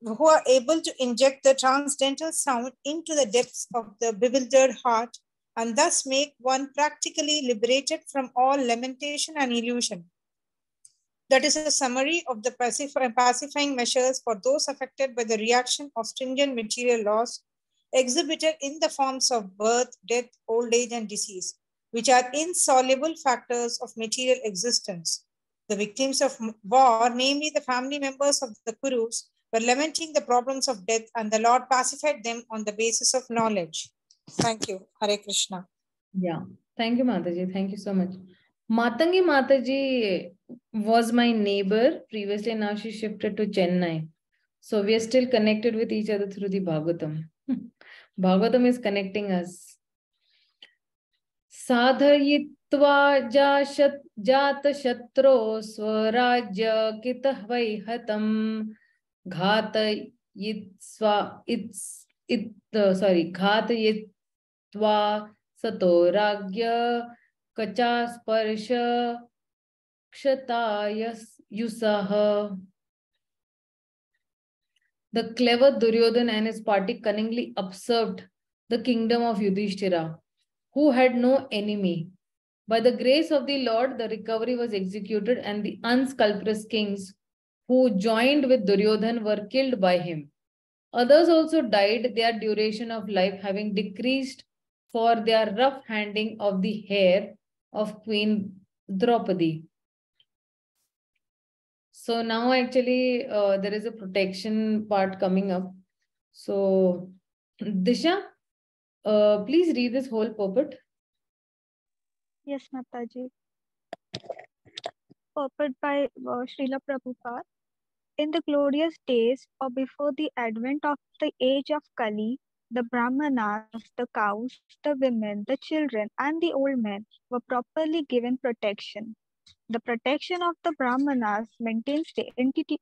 who are able to inject the transcendental sound into the depths of the bewildered heart and thus make one practically liberated from all lamentation and illusion. That is a summary of the pacifying measures for those affected by the reaction of stringent material laws exhibited in the forms of birth, death, old age, and disease, which are insoluble factors of material existence. The victims of war, namely the family members of the Kurus, were lamenting the problems of death, and the Lord pacified them on the basis of knowledge. Thank you. Hare Krishna. Yeah. Thank you, Mataji. Thank you so much. Matangi Mataji was my neighbor previously. Now she shifted to Chennai. So we are still connected with each other through the Bhagavatam. Bhagavatam is connecting us. साधयित्वा जातशत्रो स्वराज्य कितः वै हतम् घातयित्स्वा इत् sorry घातयित्वा सतो राज्ञ कचास्पर्श क्षतायुसः The clever Duryodhan and his party cunningly usurped the kingdom of Yudhishthira, who had no enemy. By the grace of the Lord, the recovery was executed, and the unscrupulous kings who joined with Duryodhan were killed by him. Others also died, their duration of life having decreased for their rough handling of the hair of Queen Draupadi. So now actually uh, there is a protection part coming up. So Disha, Uh, please read this whole purport. Yes, Mataji. Purport by uh, Srila Prabhupada. In the glorious days or before the advent of the age of Kali, the Brahmanas, the cows, the women, the children, and the old men were properly given protection. The protection of the Brahmanas maintains the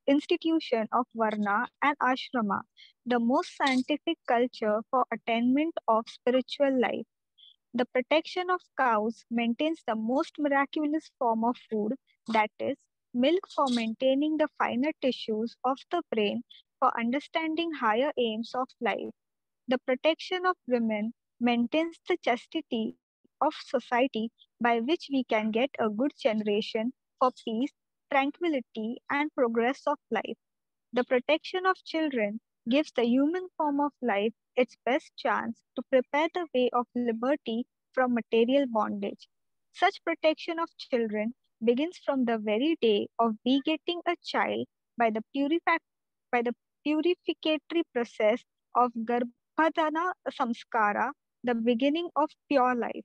institution of Varna and Ashrama, the most scientific culture for attainment of spiritual life. The protection of cows maintains the most miraculous form of food, that is, milk for maintaining the finer tissues of the brain for understanding higher aims of life. The protection of women maintains the chastity of society by which we can get a good generation for peace, tranquility, and progress of life. The protection of children gives the human form of life its best chance to prepare the way of liberty from material bondage. Such protection of children begins from the very day of begetting a child by the, purific by the purificatory process of Garbhadana Samskara, the beginning of pure life.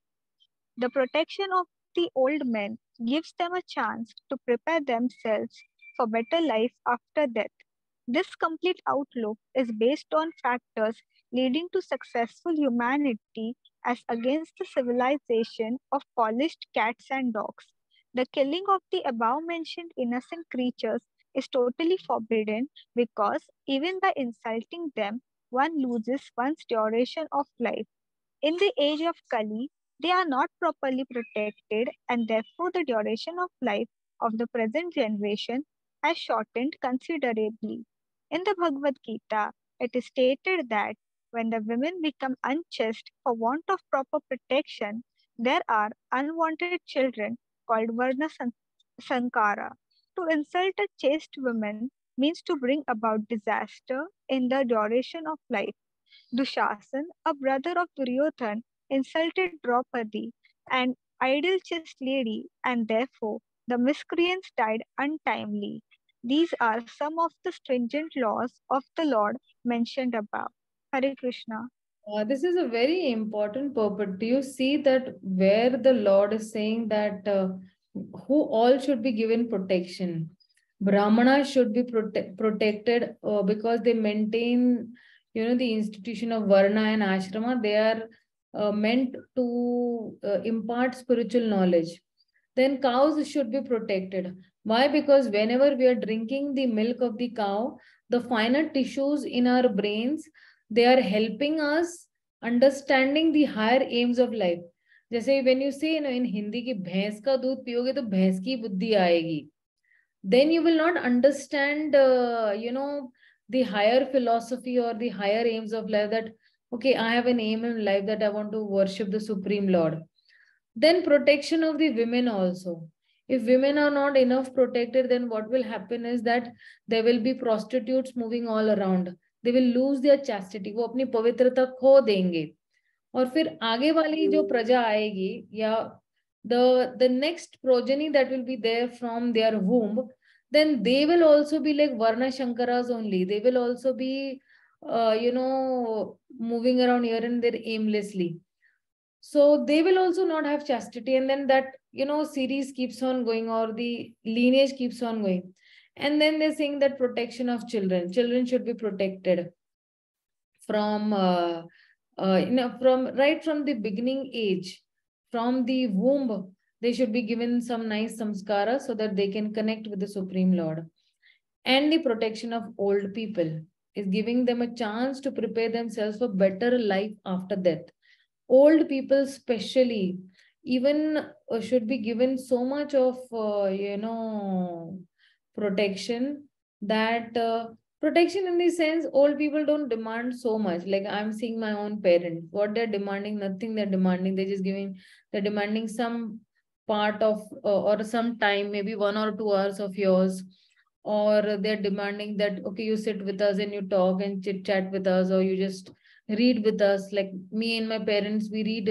The protection of the old men gives them a chance to prepare themselves for better life after death. This complete outlook is based on factors leading to successful humanity as against the civilization of polished cats and dogs. The killing of the above mentioned innocent creatures is totally forbidden because even by insulting them, one loses one's duration of life. In the age of Kali, they are not properly protected and therefore the duration of life of the present generation has shortened considerably. In the Bhagavad Gita, it is stated that when the women become unchaste for want of proper protection, there are unwanted children called Varna Sankara. To insult a chaste woman means to bring about disaster in the duration of life. Dushasan, a brother of Duryodhan, insulted Draupadi, an idle chaste lady, and therefore the miscreants died untimely. These are some of the stringent laws of the Lord mentioned above. Hare Krishna. Uh, this is a very important purpose. Do you see that where the Lord is saying that uh, who all should be given protection? Brahmana should be prote protected uh, because they maintain, you know, the institution of Varna and Ashrama. They are uh, meant to uh, impart spiritual knowledge. Then cows should be protected. Why? Because whenever we are drinking the milk of the cow, the finer tissues in our brains they are helping us understanding the higher aims of life जैसे say you know, in Hindi की भैंस का दूध पियोगे तो भैंस की बुद्धि आएगी then you will not understand uh, you know the higher philosophy or the higher aims of life that okay i have an aim in life that i want to worship the supreme lord then protection of the women also if women are not enough protected then what will happen is that there will be prostitutes moving all around they will lose their chastity वो अपनी पवित्रता खो देंगे और फिर आगे वाली जो प्रजा आएगी या the the next progeny that will be there from their womb then they will also be like varna shankaras only. They will also be uh, you know moving around here and there aimlessly. So they will also not have chastity and then that you know series keeps on going or the lineage keeps on going. And then they're saying that protection of children. Children should be protected from uh, uh, you know from right from the beginning age from the womb they should be given some nice samskara so that they can connect with the supreme lord. And the protection of old people is giving them a chance to prepare themselves for better life after death. Old people especially even uh, should be given so much of uh, you know protection that uh, protection in the sense old people don't demand so much. Like i'm seeing my own parents what they're demanding nothing they're demanding. They're just giving they're demanding some part of uh, or some time maybe one or two hours of yours. Or they're demanding that okay you sit with us and you talk and chit chat with us or you just read with us. Like me and my parents we read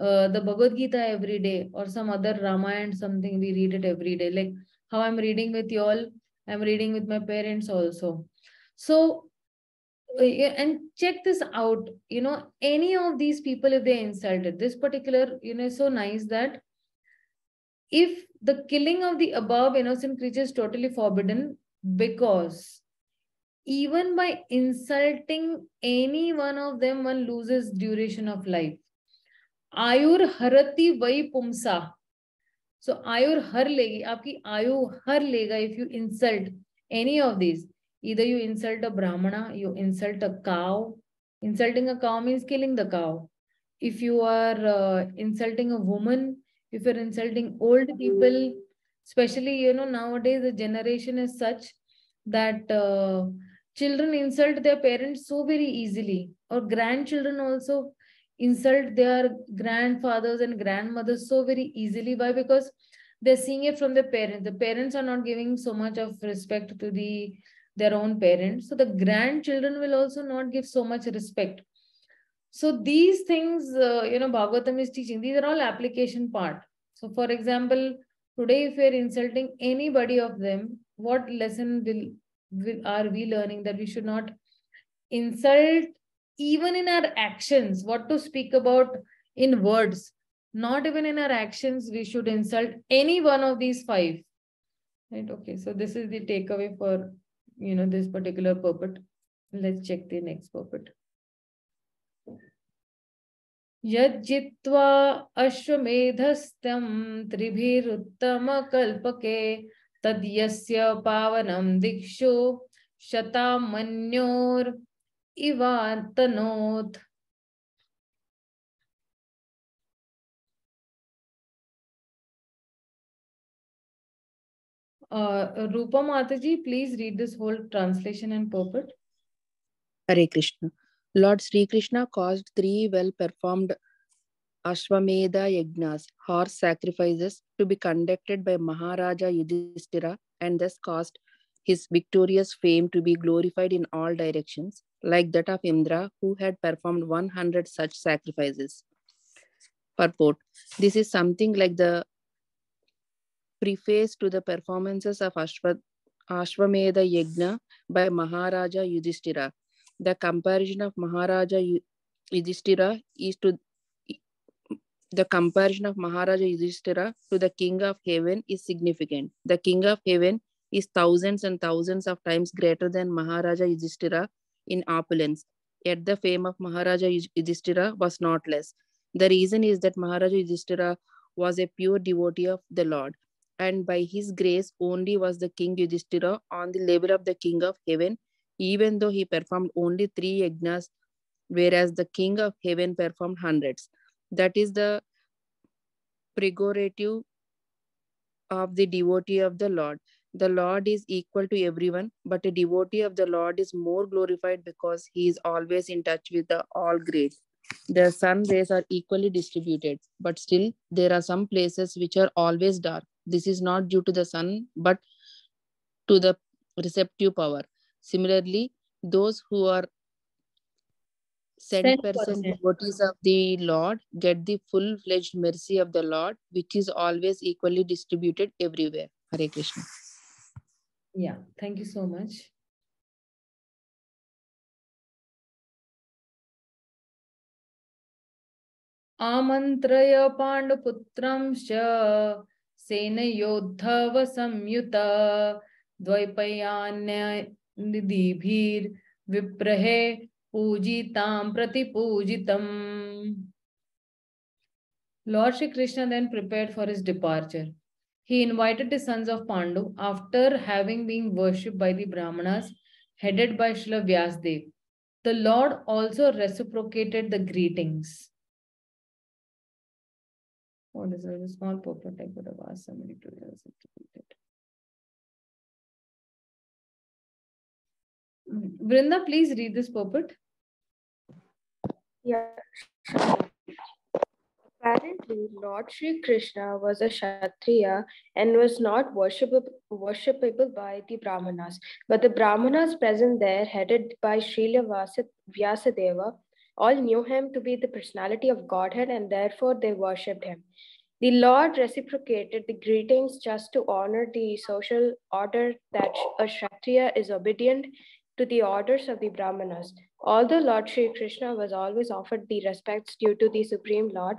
uh, the bhagavad gita every day or some other ramayana something we read it every day. Like how I'm reading with you all. I'm reading with my parents also. So and check this out. You know any of these people if they insulted this particular you know so nice that if the killing of the above innocent creature is totally forbidden because even by insulting any one of them one loses duration of life. ayur harati vai pumsa so ayur har legi aapki ayu har lega if you insult any of these Either you insult a Brahmana, you insult a cow. Insulting a cow means killing the cow. If you are uh, insulting a woman, if you're insulting old people, especially, you know, nowadays the generation is such that uh, children insult their parents so very easily, or grandchildren also insult their grandfathers and grandmothers so very easily. Why? Because they're seeing it from their parents. The parents are not giving so much of respect to the their own parents. So the grandchildren will also not give so much respect. So these things, uh, you know, Bhagavatam is teaching. These are all application part. So for example, today if we are insulting anybody of them, what lesson will, will are we learning that we should not insult even in our actions? What to speak about in words? Not even in our actions, we should insult any one of these five. Right? Okay. So this is the takeaway for you know, this particular purport. Let's check the next purport. यज्जित्वा अश्वमेधस्तं त्रिभिरुत्तमकल्पके तद्यस्य पावनं दिक्षु शतामन्योर् इवातनोत् Uh, Rupa Mataji, please read this whole translation and purport. Hare Krishna. Lord Sri Krishna caused three well performed Ashwamedha yajnas, horse sacrifices, to be conducted by Maharaja Yudhishthira and thus caused his victorious fame to be glorified in all directions, like that of Indra, who had performed 100 such sacrifices. Purport This is something like the preface to the performances of Ashwa, Ashwamedha Yajna by Maharaja Yudhishthira. The comparison of Maharaja Yudhishthira is to the comparison of Maharaja Yudhishthira to the king of heaven is significant. The king of heaven is thousands and thousands of times greater than Maharaja Yudhishthira in opulence. Yet the fame of Maharaja Yudhishthira was not less. The reason is that Maharaja Yudhishthira was a pure devotee of the Lord and by his grace only was the king Yudhishthira on the level of the king of heaven, even though he performed only three yajnas, whereas the king of heaven performed hundreds. That is the prerogative of the devotee of the Lord. The Lord is equal to everyone, but a devotee of the Lord is more glorified because he is always in touch with the all great. The sun rays are equally distributed, but still there are some places which are always dark this is not due to the sun, but to the receptive power. Similarly, those who are sent person devotees of the Lord get the full fledged mercy of the Lord, which is always equally distributed everywhere. Hare Krishna. Yeah, thank you so much. आमन्त्रय पाण्डुपुत्रंश्च सेनयोद्धव संयुत द्वैपयान्यदिभिर्विप्रहे पूजितां प्रतिपूजितम् Lord Shri Krishna then prepared for his departure. He invited the sons of Pandu after having been worshipped by the Brahmanas headed by Srila Vyasdev. The Lord also reciprocated the greetings. What is a small? I could have asked somebody to repeat it. Mm. Vrinda, please read this purport. Yeah. Apparently, Lord Sri Krishna was a Kshatriya and was not worshipable, worshipable by the Brahmanas. But the Brahmanas present there, headed by Srila Vyasadeva, all knew him to be the personality of Godhead and therefore they worshipped him. The Lord reciprocated the greetings just to honor the social order that a Kshatriya is obedient to the orders of the Brahmanas. Although Lord Sri Krishna was always offered the respects due to the Supreme Lord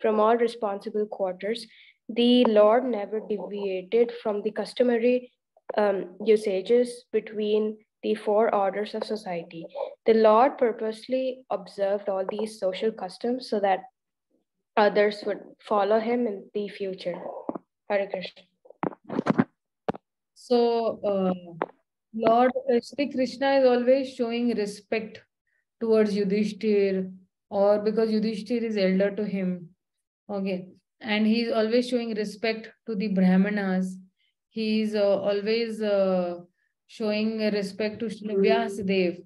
from all responsible quarters, the Lord never deviated from the customary um, usages between the four orders of society. The Lord purposely observed all these social customs so that others would follow him in the future. Hare Krishna. So, uh, Lord uh, Shri Krishna is always showing respect towards Yudhishthir, or because Yudhishthir is elder to him. Okay. And he's always showing respect to the Brahmanas. He's uh, always uh, showing respect to Shri Vyasadev.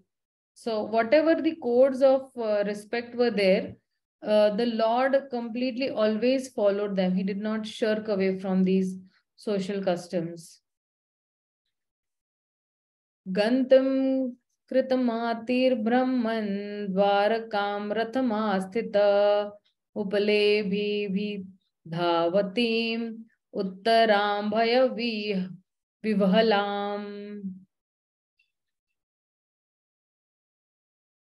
So, whatever the codes of uh, respect were there, uh, the Lord completely always followed them. He did not shirk away from these social customs. गन्तुं कृतमातिर्ब्रह्मन् द्वारकां रथमास्थित उपलेभिधावतीम् उत्तरां भयवि Vivahalam.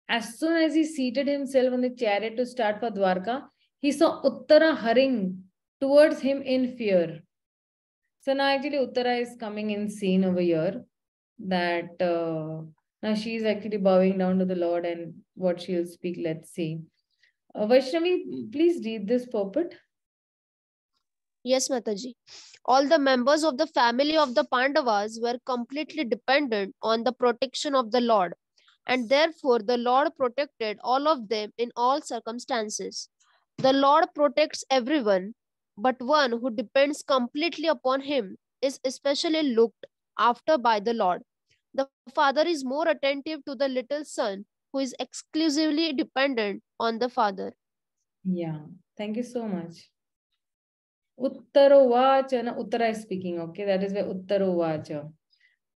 As soon as he seated himself on the chariot to start for Dwarka, he saw Uttara hurrying towards him in fear. So now actually Uttara is coming in scene over here that uh, now she is actually bowing down to the Lord and what she'll speak, let's see. Uh, Vaishnavi, hmm. please read this purport. Yes, Mataji. All the members of the family of the Pandavas were completely dependent on the protection of the Lord, and therefore the Lord protected all of them in all circumstances. The Lord protects everyone, but one who depends completely upon him is especially looked after by the Lord. The father is more attentive to the little son who is exclusively dependent on the father. Yeah, thank you so much. Uttarovacha, na Uttara is speaking, okay? That is why Uttarovacha.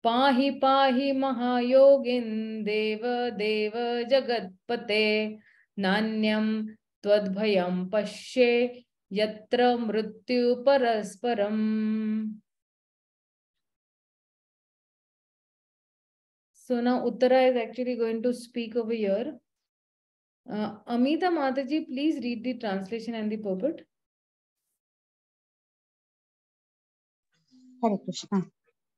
Pahi pahi mahayogin deva deva jagatpate nanyam tvadbhayam pashe yatra mrityu parasparam. So now Uttara is actually going to speak over here. Uh, Amita Mataji, please read the translation and the purport. Hare Krishna.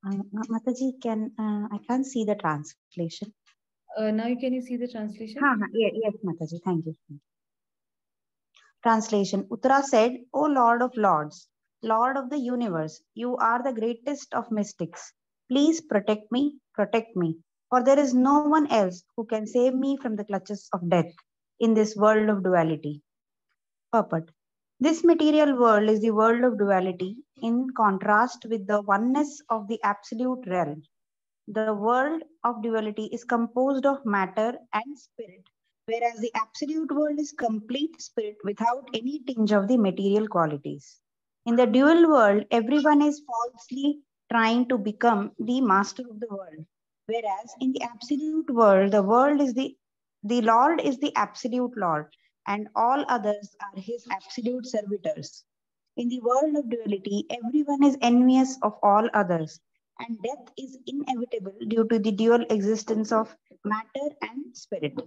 Uh, Mataji, can uh, I can't see the translation. Uh, now you can you see the translation? Ha, ha, yeah, yes, Mataji. Thank you. Translation. Uttara said, O Lord of Lords, Lord of the universe, you are the greatest of mystics. Please protect me, protect me for there is no one else who can save me from the clutches of death in this world of duality. Purport. This material world is the world of duality in contrast with the oneness of the absolute realm. The world of duality is composed of matter and spirit, whereas the absolute world is complete spirit without any tinge of the material qualities. In the dual world, everyone is falsely trying to become the master of the world Whereas in the absolute world, the world is the the Lord is the absolute Lord, and all others are his absolute servitors. In the world of duality, everyone is envious of all others, and death is inevitable due to the dual existence of matter and spirit.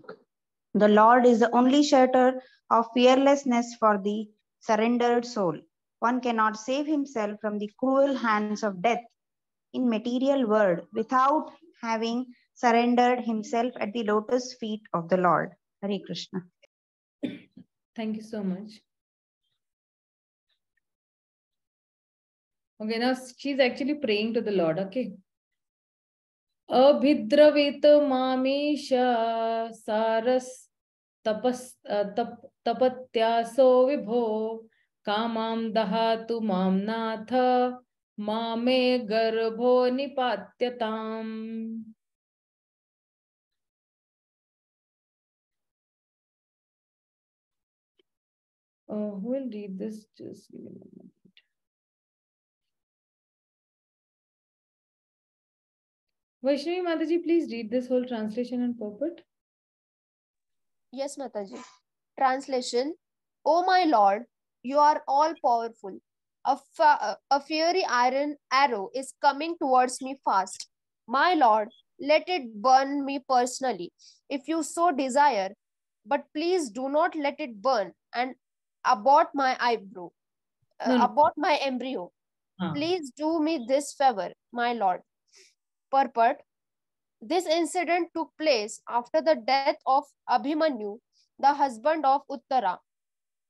The Lord is the only shelter of fearlessness for the surrendered soul. One cannot save himself from the cruel hands of death in material world without having surrendered himself at the lotus feet of the Lord. Hare Krishna. Thank you so much. Okay, now she's actually praying to the Lord. Okay. अभिद्रवित मामीश सारस तपस तप तपत्यासो विभो कामां दहातु माँ नाथ मामे गर्भो निपात्यताम् Oh, who will read this? Just give me a moment. Vaishnavi Mataji, please read this whole translation and purport. Yes, Mataji. Translation O my Lord, you are all powerful. A, a fiery iron arrow is coming towards me fast. My Lord, let it burn me personally, if you so desire, but please do not let it burn and abort my eyebrow, uh, No, abort my embryo. Ah. Please do me this favor, my lord. Purport. This incident took place after the death of Abhimanyu, the husband of Uttara.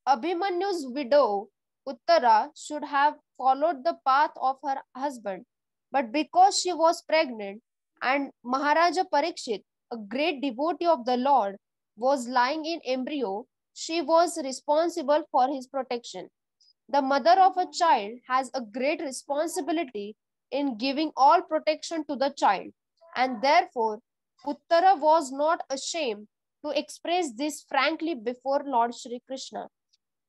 Abhimanyu's widow, Uttara, should have followed the path of her husband, but because she was pregnant and Maharaja Parikshit, a great devotee of the Lord, was lying in embryo, she was responsible for his protection. The mother of a child has a great responsibility in giving all protection to the child, and therefore Uttara was not ashamed to express this frankly before Lord Shri Krishna.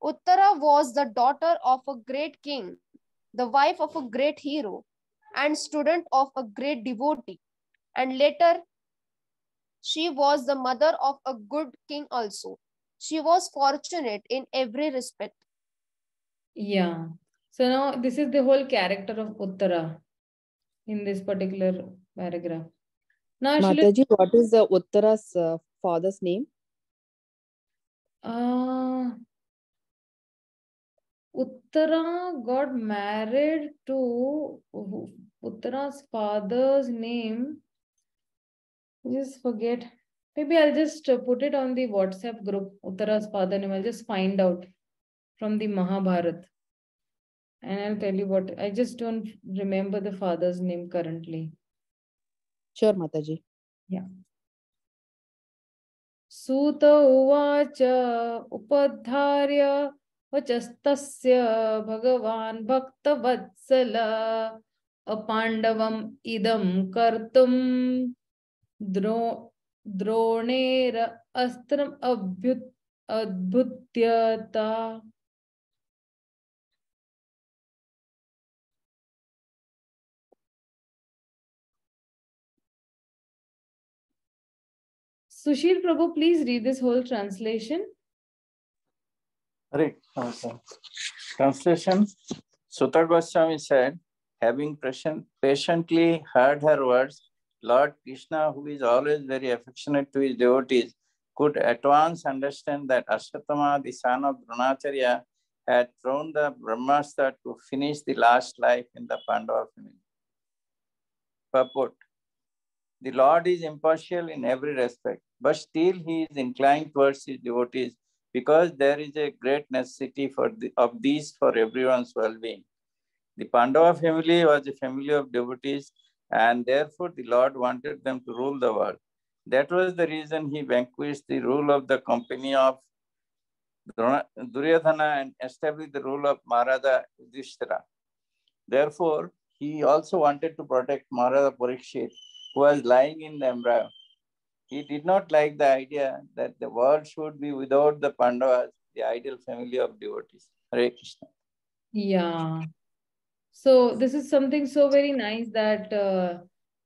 Uttara was the daughter of a great king, the wife of a great hero, and student of a great devotee. And later, she was the mother of a good king also. She was fortunate in every respect. Yeah. So now this is the whole character of Uttara in this particular paragraph. Now, Shri- Mataji, what is the Uttara's uh, father's name? Uh, Uttara got married to Uttara's father's name. I Just forget. Maybe I'll just uh, put it on the WhatsApp group. Uttara's father name. I'll just find out from the Mahabharat. And I'll tell you what. I just don't remember the father's name currently. Sure, Mataji. Yeah. सूत उवाच उपधार्य वचस्तस्य भगवान् भक्तवत्सल अपाण्डवम् इदं कर्तुं द्रो द्रोणेर अस्त्र अभ्युत अद्भुत्यता। Sushil Prabhu please read this whole translation अरे translation Suta Goswami said having patiently heard her words Lord Krishna, who is always very affectionate to his devotees, could at once understand that Ashwatthama, the son of Dronacharya, had thrown the Brahmastra to finish the last life in the Pandava family. Purport The Lord is impartial in every respect, but still he is inclined towards his devotees because there is a great necessity for the, of these for everyone's well-being. The Pandava family was a family of devotees, and therefore the Lord wanted them to rule the world. That was the reason he vanquished the rule of the company of Duryodhana and established the rule of Maharaja Yudhishthira. Therefore, he also wanted to protect Maharaja Parikshit, who was lying in the embryo. He did not like the idea that the world should be without the Pandavas, the ideal family of devotees. Hare Krishna. Yeah. So this is something so very nice that uh,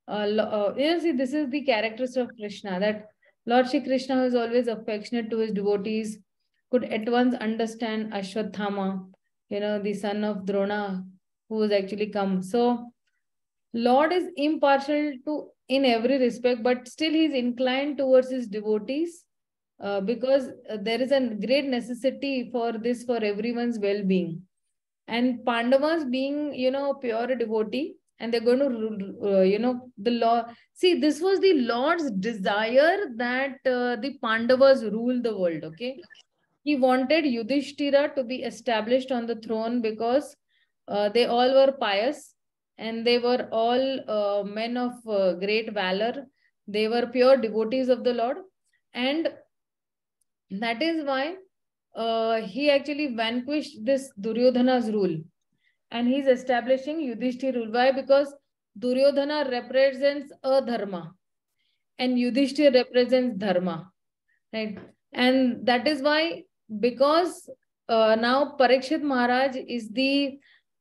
uh, uh, you know, see, this is the characters of Krishna. That Lord Shri Krishna, who is always affectionate to his devotees, could at once understand Ashwatthama, you know, the son of Drona, who has actually come. So Lord is impartial to in every respect, but still he is inclined towards his devotees uh, because there is a great necessity for this for everyone's well-being. And Pandavas being, you know, pure devotee, and they're going to, uh, you know, the law. See, this was the Lord's desire that uh, the Pandavas rule the world. Okay, he wanted Yudhishthira to be established on the throne because uh, they all were pious and they were all uh, men of uh, great valor. They were pure devotees of the Lord, and that is why uh, he actually vanquished this Duryodhana's rule and he's establishing Yudhishthir rule. Why? Because Duryodhana represents a dharma and Yudhishthir represents dharma, right? And that is why, because uh, now Parikshit Maharaj is the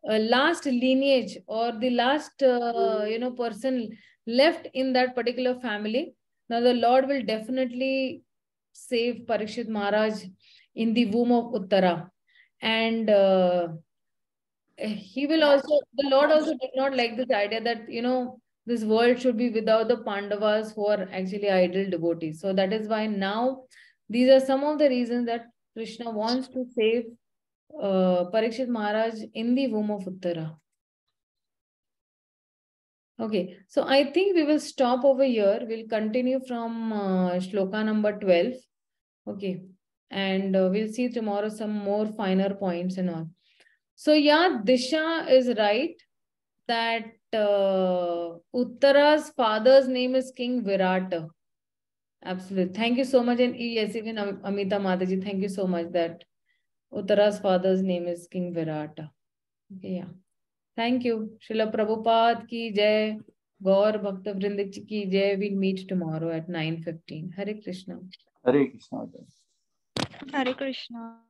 uh, last lineage or the last, uh, you know, person left in that particular family. Now the Lord will definitely save Parikshit Maharaj in the womb of Uttara. And uh, he will also, the Lord also did not like this idea that, you know, this world should be without the Pandavas who are actually idol devotees. So that is why now these are some of the reasons that Krishna wants to save uh, Parikshit Maharaj in the womb of Uttara. Okay, so I think we will stop over here. We'll continue from uh, shloka number 12. Okay, and uh, we'll see tomorrow some more finer points and all. So yeah, Disha is right that uh, Uttara's father's name is King Virata. Absolutely. Thank you so much. And yes, even Amita Mataji, thank you so much that Uttara's father's name is King Virata. Okay, yeah. Thank you. Srila Prabhupada ki jai. Gaur Bhakta Vrindik ki jai. We'll meet tomorrow at 9.15. Hare Krishna. Hare Krishna. Hare Krishna.